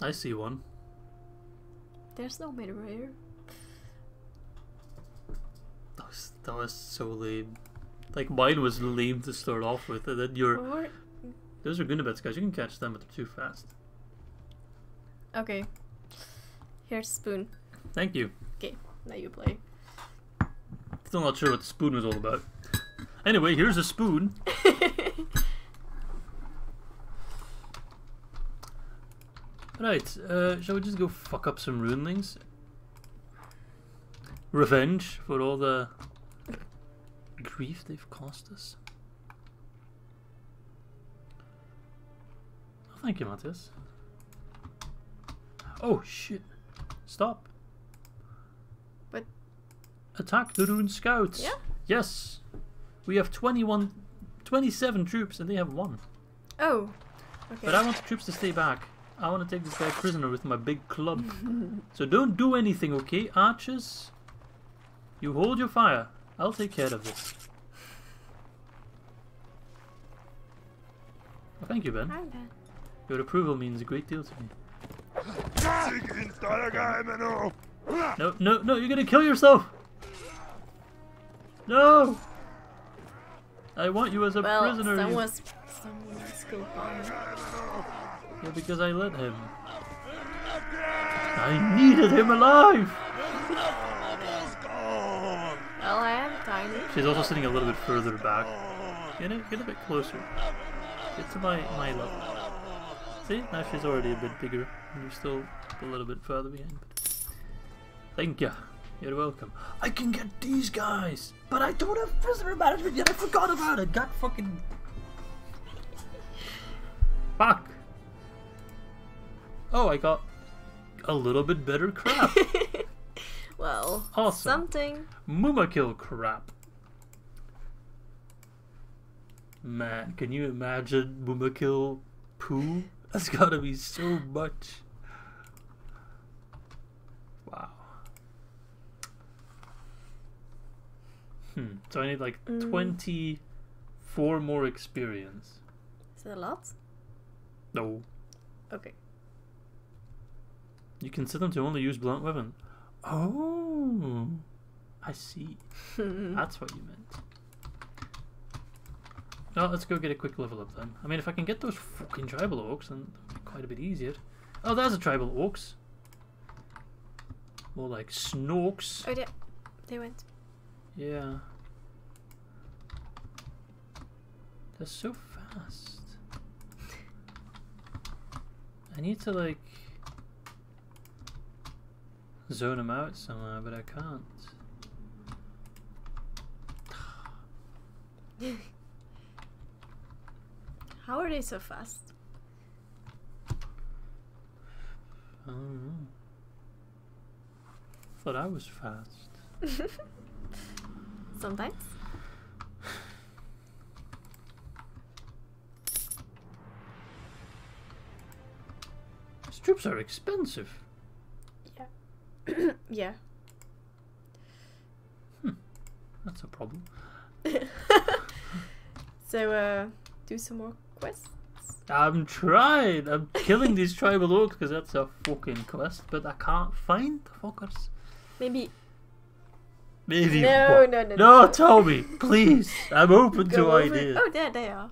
I see one. There's no moderator. That was, that was so lame. Like mine was lame to start off with, and then your Or- those are Gunabets guys. You can catch them, but they're too fast. Okay. Here's spoon. Thank you. Okay, now you play. Still not sure what the spoon was all about. Anyway, here's a spoon. (laughs) Right, uh, shall we just go fuck up some runelings? Revenge for all the grief they've caused us. Oh, thank you, Matthias. Oh, shit. Stop. What? Attack the Rhun Scouts. Yeah? Yes. We have 21, 27 troops and they have one. oh. Okay. But I want the troops to stay back. I want to take this guy prisoner with my big club. (laughs) so don't do anything, okay, archers? You hold your fire. I'll take care of this. Well, thank you, Ben. Hi, Ben. Your approval means a great deal to me. No, no, no, you're gonna kill yourself! No! I want you as a well, prisoner. some you- was some skill bomb. Yeah, because I let him. I needed him alive! Well, I am tiny. She's also sitting a little bit further back. Oh. Get it, get a bit closer. Get to my my level. See, now she's already a bit bigger, and you're still a little bit further behind. Thank you. You're welcome. I can get these guys, but I don't have prisoner management yet. I forgot about it. God fucking. Fuck. Oh, I got a little bit better crap. (laughs) Well, Awesome. something. Mumakil crap. Man, can you imagine Mumakil poo? That's gotta be so much. Wow. Hmm. So I need like Mm. 24 more experience. Is that a lot? No. Okay. You can set them to only use blunt weapon. Oh. I see. (laughs) That's what you meant. Well, let's go get a quick level up then. I mean, if I can get those fucking tribal orcs, then quite a bit easier. Oh, there's a tribal orcs. More like snorks. oh, yeah. They went. Yeah. They're so fast. I need to, like, zone them out somehow, but I can't. (laughs) How are they so fast? I don't know. Thought I was fast. (laughs) Sometimes. These troops are expensive. yeah. (coughs) Yeah. Hmm. That's a problem. (laughs) So, uh, do some more quests. I'm trying. I'm killing these (laughs) tribal orcs because that's a fucking quest, but I can't find the fuckers. Maybe. Maybe. No, what? no, no, No, no. tell me, please. I'm (laughs) open to over ideas. Oh, there they are.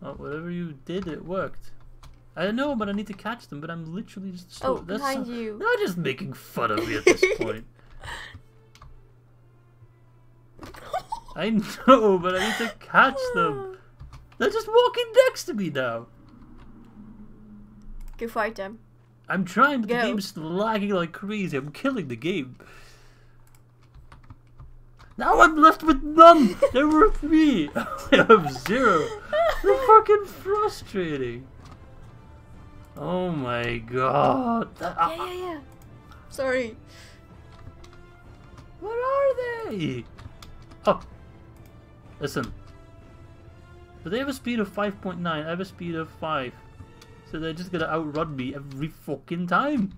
Well, whatever you did, it worked. I know, but I need to catch them. But I'm literally just. Oh, That's behind so- you. They're just making fun of me at this (laughs) point. I know, but I need to catch them. They're just walking next to me now. Go fight them. I'm trying, but the game's lagging like crazy. I'm killing the game. Now I'm left with none. there were three. I have zero. They're fucking frustrating. Oh my god. Yeah, yeah, yeah. Sorry. Where are they? Oh. Listen. But they have a speed of 5.9. I have a speed of 5. So they're just gonna outrun me every fucking time.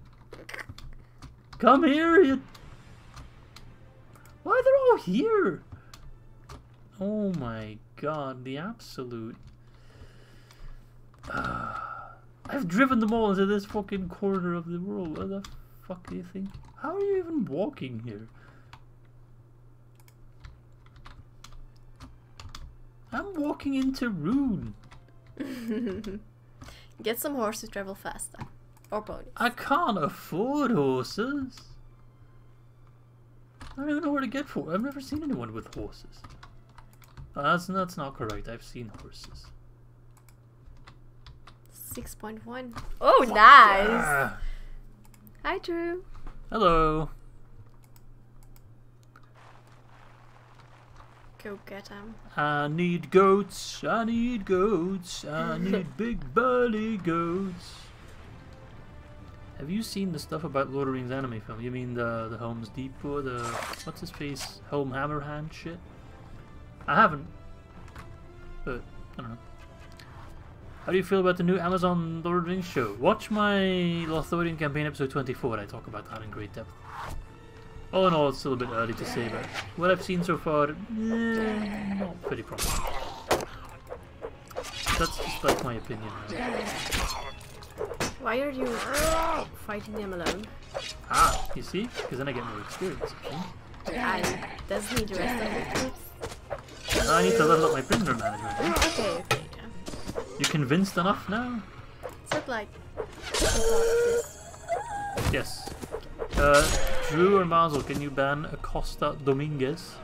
Come here, you. Why they're all here? Oh my god, the absolute. (sighs) I've driven them all into this fucking corner of the world. What the fuck do you think? How are you even walking here? I'm walking into Rhun. (laughs) Get some horses to travel faster. Or ponies. I can't afford horses. I don't even know where to get for. I've never seen anyone with horses. That's that's not correct. I've seen horses. 6.1. Oh, nice! Ah, Hi, Drew. hello. Go get him. I need goats. I need goats. I (laughs) need big burly goats. Have you seen the stuff about Lord of the Rings anime film? You mean the the Holmes Depot, the what's his face, Helm Hammerhand shit? I haven't, but I don't know. How do you feel about the new Amazon Lord of the Rings show? Watch my Lothlorien campaign episode 24. I talk about that in great depth. All in all, it's still a bit early to say, but what I've seen so far, eh, not pretty promising. That's just like my opinion. Why are you fighting them alone? Ah, you see? Because then I get more experience. I. I doesn't need the rest of the troops. I need to level up my prisoner management. eh? Okay, okay. Yeah. You convinced enough now? Of like. on top of this. Yes. Uh, Drew and Mazel, can you ban Acosta Dominguez?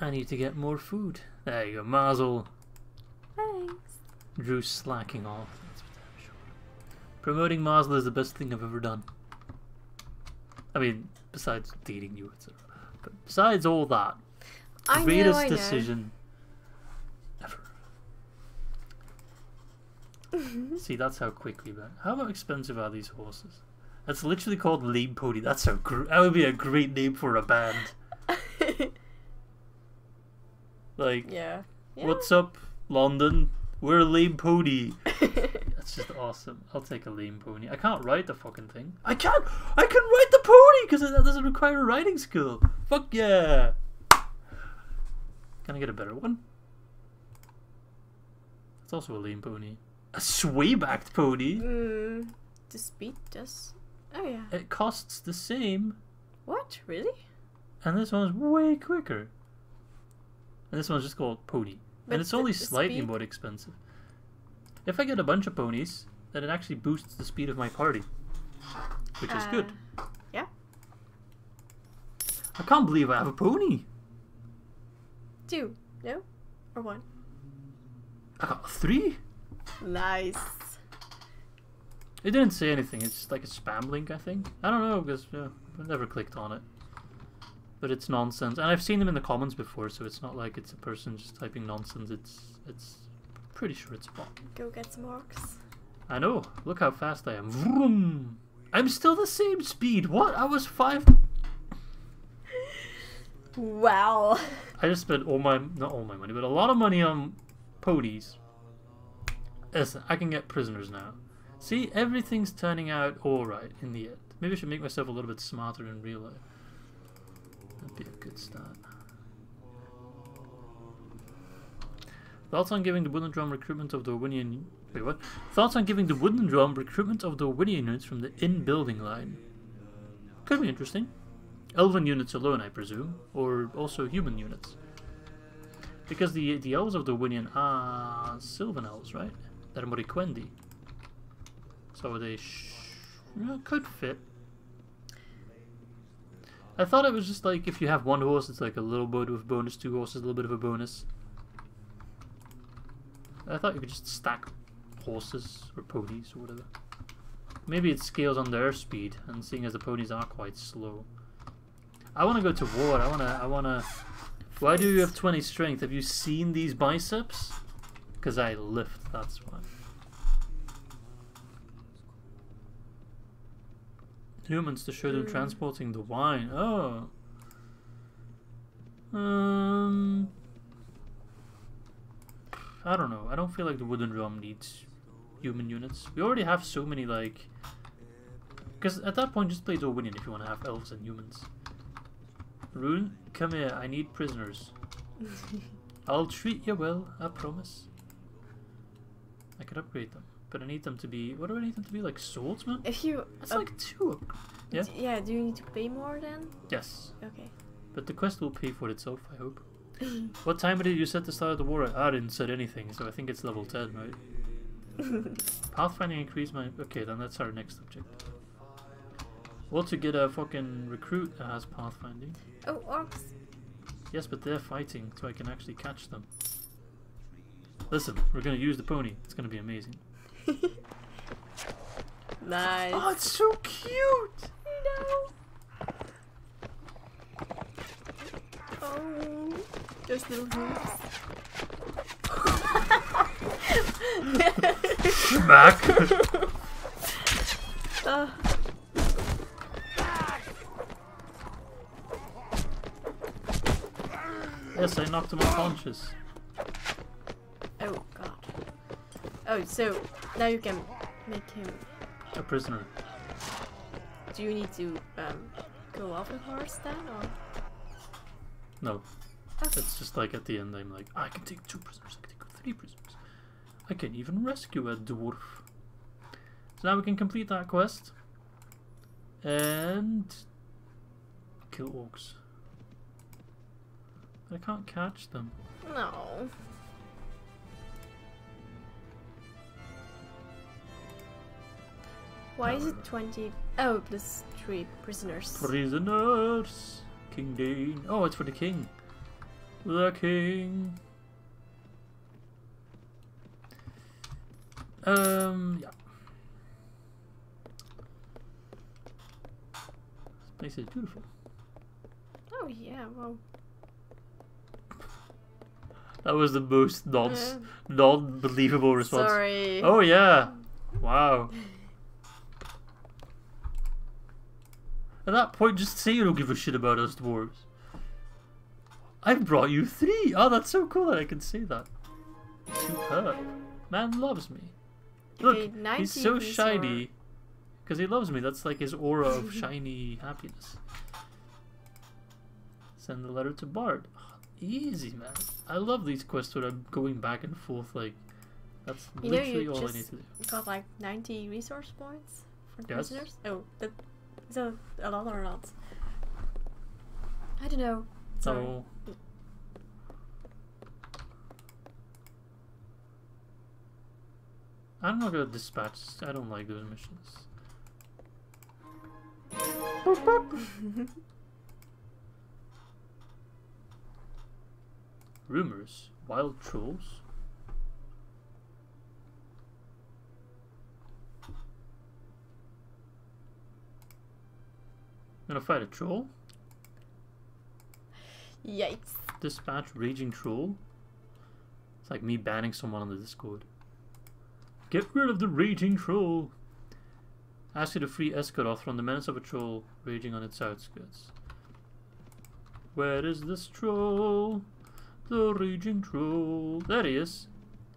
I need to get more food. There you go, Mazel. Thanks. Drew slacking off. Promoting Mazel is the best thing I've ever done. I mean, besides dating you, etc. But besides all that, I greatest know, decision. Know (laughs) See, that's how quickly back. How expensive are these horses? That's literally called Lame Pony. That's so gr- that would be a great name for a band. (laughs) Like, yeah. yeah. what's up, London? We're a Lame Pony. (laughs) That's just awesome. I'll take a lame pony. I can't ride the fucking thing. I can't. I can ride the pony because that doesn't require a riding skill. Fuck yeah. Can I get a better one? It's also a lame pony. A sway-backed pony. Mm, the speed does. Oh yeah. It costs the same, What? Really? and this one's way quicker. And this one's just called pony, But and it's the- only slightly more expensive. If I get a bunch of ponies, then it actually boosts the speed of my party, which is good. Uh, Yeah. I can't believe I have a pony. Two. No? Or one? I got three. Nice. It didn't say anything. It's just like a spam link, I think. I don't know because yeah, I've never clicked on it. But it's nonsense, and I've seen them in the comments before, so it's not like it's a person just typing nonsense. It's it's pretty sure it's a bot. Go get some orcs. I know. Look how fast I am. Vroom. I'm still the same speed. What? I was five. (laughs) Wow. I just spent all my not all my money, but a lot of money on ponies. Listen, I can get prisoners now. See, everything's turning out all right in the end. Maybe I should make myself a little bit smarter in real life. That'd be a good start. Thoughts on giving the Woodland Realm recruitment of the Dorwinion. Wait, what? Thoughts on giving the Woodland Realm recruitment of the Dorwinion units from the in-building line. Could be interesting. Elven units alone, I presume, or also human units. Because the the elves of Dorwinion are ah, Sylvan elves, right? They're Moriquendi. So they could fit. I thought it was just like if you have one horse, it's like a little bit of bonus, two horses, a little bit of a bonus. I thought you could just stack horses or ponies or whatever. Maybe it scales on their speed, and seeing as the ponies are quite slow. I want to go to war. I want to. I want to. Why do you have 20 strength? Have you seen these biceps? Because I lift, that's why. Humans to show them Mm. transporting the wine. Oh. Um. I don't know. I don't feel like the Woodland Realm needs human units. We already have so many, like. Because at that point, just play Dorwinion if you want to have elves and humans. Rhun, come here. I need prisoners. (laughs) I'll treat you well, I promise. I could upgrade them, but I need them to be. What do I need them to be? Like swordsman? If you. That's up- like uh, two. Yeah. d- yeah, do you need to pay more then? Yes, Okay. but the quest will pay for itself. I hope. (laughs) What time did you set the start of the war? I didn't set anything, so I think it's level ten, right? (laughs) Pathfinding increase my. Okay, then that's our next objective. Well, to get a fucking recruit that has pathfinding. oh, orcs. Yes, but they're fighting, so I can actually catch them. Listen, we're gonna use the pony. It's gonna be amazing. (laughs) Nice. Oh, it's so cute! no. Oh, those little hoops. Smack! (laughs) Uh, yes, I knocked him unconscious. Oh, so now you can make him. A prisoner. Do you need to um, go off a horse then, or? No. Okay. It's just like at the end, I'm like, I can take two prisoners, I can take three prisoners. I can even rescue a dwarf. So now we can complete that quest. And. kill orcs. I can't catch them. No. Why is it 20? Oh, plus 3 prisoners. Prisoners! King Dain. Oh, it's for the king. The king. Um, yeah. This place is beautiful. Oh yeah, well. That was the most non uh, non believable response. sorry. Oh yeah. Wow. At that point, just say you don't give a shit about us dwarves. I've brought you three. Oh, that's so cool that I can say that. Superb. Man loves me. Look, Okay, he's so shiny. Because he loves me. That's like his aura of (laughs) shiny happiness. Send the letter to Bard. (sighs) Easy, man. I love these quests where I'm going back and forth. Like, that's You know, literally you all I need to do. Got like 90 resource points for the Yes. prisoners. Oh, that that a lot or not? I don't know. Sorry. Oh. I'm not gonna dispatch. I don't like those missions. (laughs) Rumors. Wild trolls. Gonna fight a troll? Yikes. Dispatch raging troll. It's like me banning someone on the Discord. Get rid of the raging troll. Ask you to free Esgaroth from the menace of a troll raging on its outskirts. Where is this troll? The raging troll. There he is.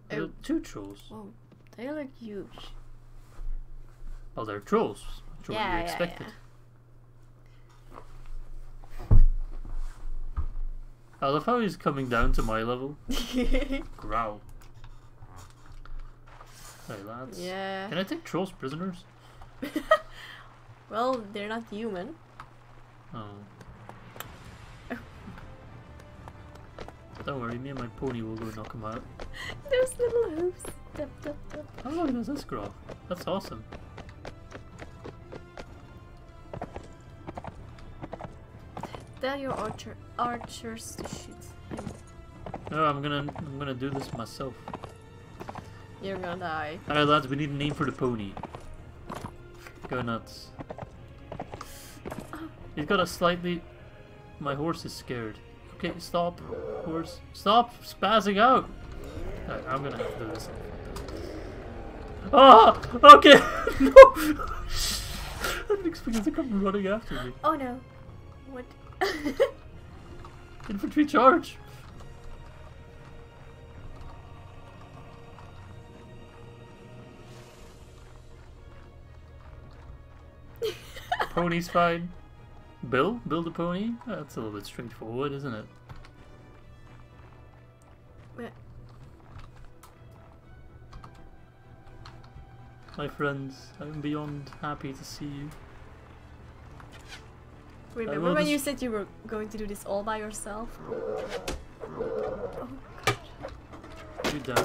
There are Oh. two trolls. Whoa, they look huge. Oh, they're trolls. Which yeah, yeah, expected. yeah. I love how he's coming down to my level. (laughs) Growl. Hey lads. yeah. Can I take trolls prisoners? (laughs) well, they're not human. Oh. Don't worry, me and my pony will go knock him out. (laughs) Those little hooves. Dup, dup, dup. How long does this grow? That's awesome. Tell your archer archers to shoot him. No, I'm gonna I'm gonna do this myself. You're gonna die. Alright lads, we need a name for the pony. Go nuts. He's got a slightly my horse is scared. Okay, stop, horse. Stop spazzing out! Alright, I'm gonna have to do this. Ah! Okay! (laughs) no! (laughs) I didn't expect him to come running after me. Oh no. What? (laughs) Infantry charge! (laughs) Pony's fine. Bill? Build a pony? That's a little bit straightforward, isn't it? Wait. My friends, I'm beyond happy to see you. Remember when you said you were going to do this all by yourself? Oh, You down?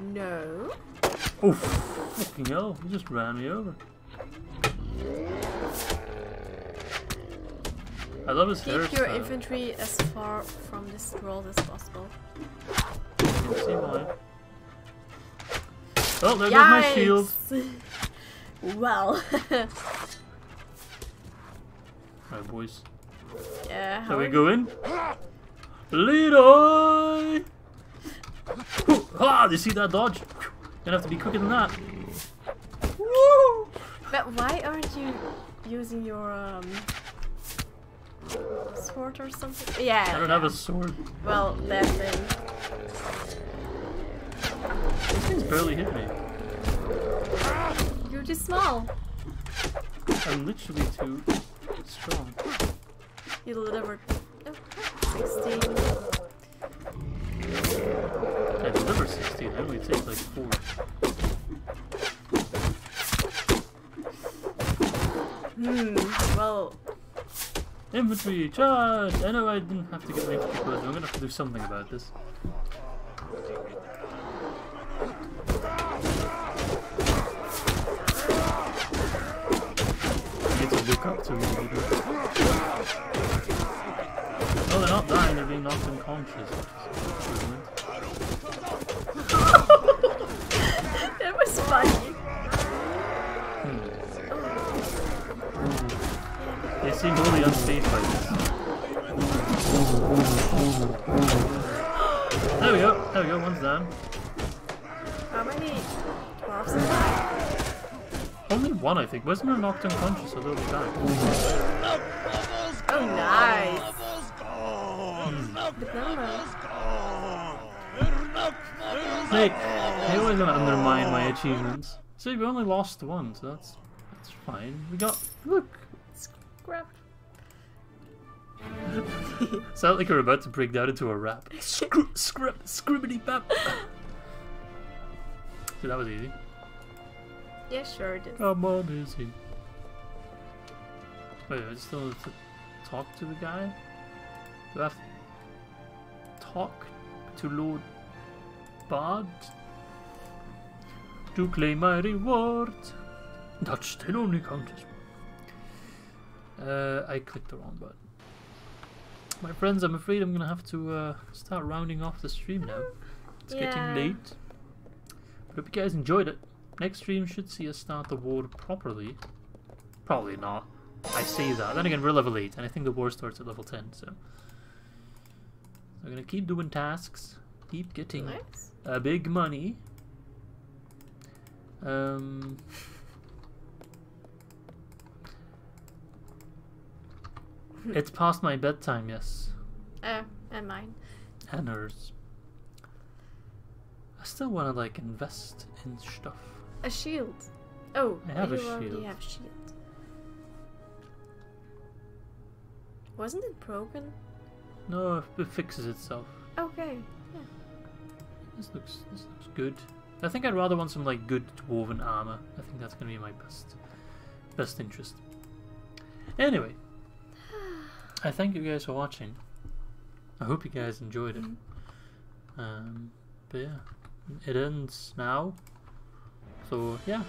no. Oh, fucking hell, you just ran me over. I love his Keep your hairstyle. infantry as far from this world as possible. You can see why. Oh, there goes my shield. (laughs) Well. (laughs) Alright, boys. yeah. Shall we go in? Leroy! Ah, do you see that dodge? Gonna have to be quicker than that. Woo! But why aren't you using your um sword or something? Yeah. I don't have a sword. Well, that thing. These things barely hit me. You're too small. I'm literally too strong. You delivered. Oh, 16. I delivered 16, I only take like 4. Hmm. Well, Infantry, charge! I know I didn't have to get my infantry close, I'm gonna have to do something about this. I to look me. maybe. Oh, they're not dying, they're being knocked unconscious. which is an improvement. That was funny. Hmm. They seem totally unfazed by this. There we go, there we go, one's down. How many dwarfs are there? One, I think. Wasn't there knocked unconscious, so they'll be back. Oh, nice. But no, no. Hey, they always gonna undermine my achievements. See, we only lost one, so that's that's fine. We got look. Scrap. (laughs) Sound like we're about to break down into a rap. Scr- script, scribbity bap. So that was easy. Yeah, sure is. Come on, easy. Wait, I still have to talk to the guy? Do I have to talk to Lord Bard? To claim my reward? That still only counts as one. Uh, I clicked the wrong button. My friends, I'm afraid I'm gonna have to uh, start rounding off the stream now. It's Yeah. getting late. But hope you guys enjoyed it. Next stream should see us start the war properly. Probably not. I say that. Then again, we're level 8, and I think the war starts at level 10, so. I'm gonna keep doing tasks, keep getting Nice. uh, big money. Um. it's past my bedtime, yes. Uh, and mine. And hers. I still wanna, like, invest in stuff. A shield. Oh, I have a you already shield. have shield. Wasn't it broken? No, it fixes itself. Okay. This looks this looks good. I think I'd rather want some like good dwarven armor. I think that's gonna be my best best interest. Anyway, (sighs) I thank you guys for watching. I hope you guys enjoyed it. Um, but yeah, it ends now. So yeah,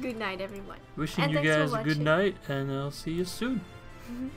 Good night, everyone. wishing And you guys a good night, and I'll see you soon. Mhm.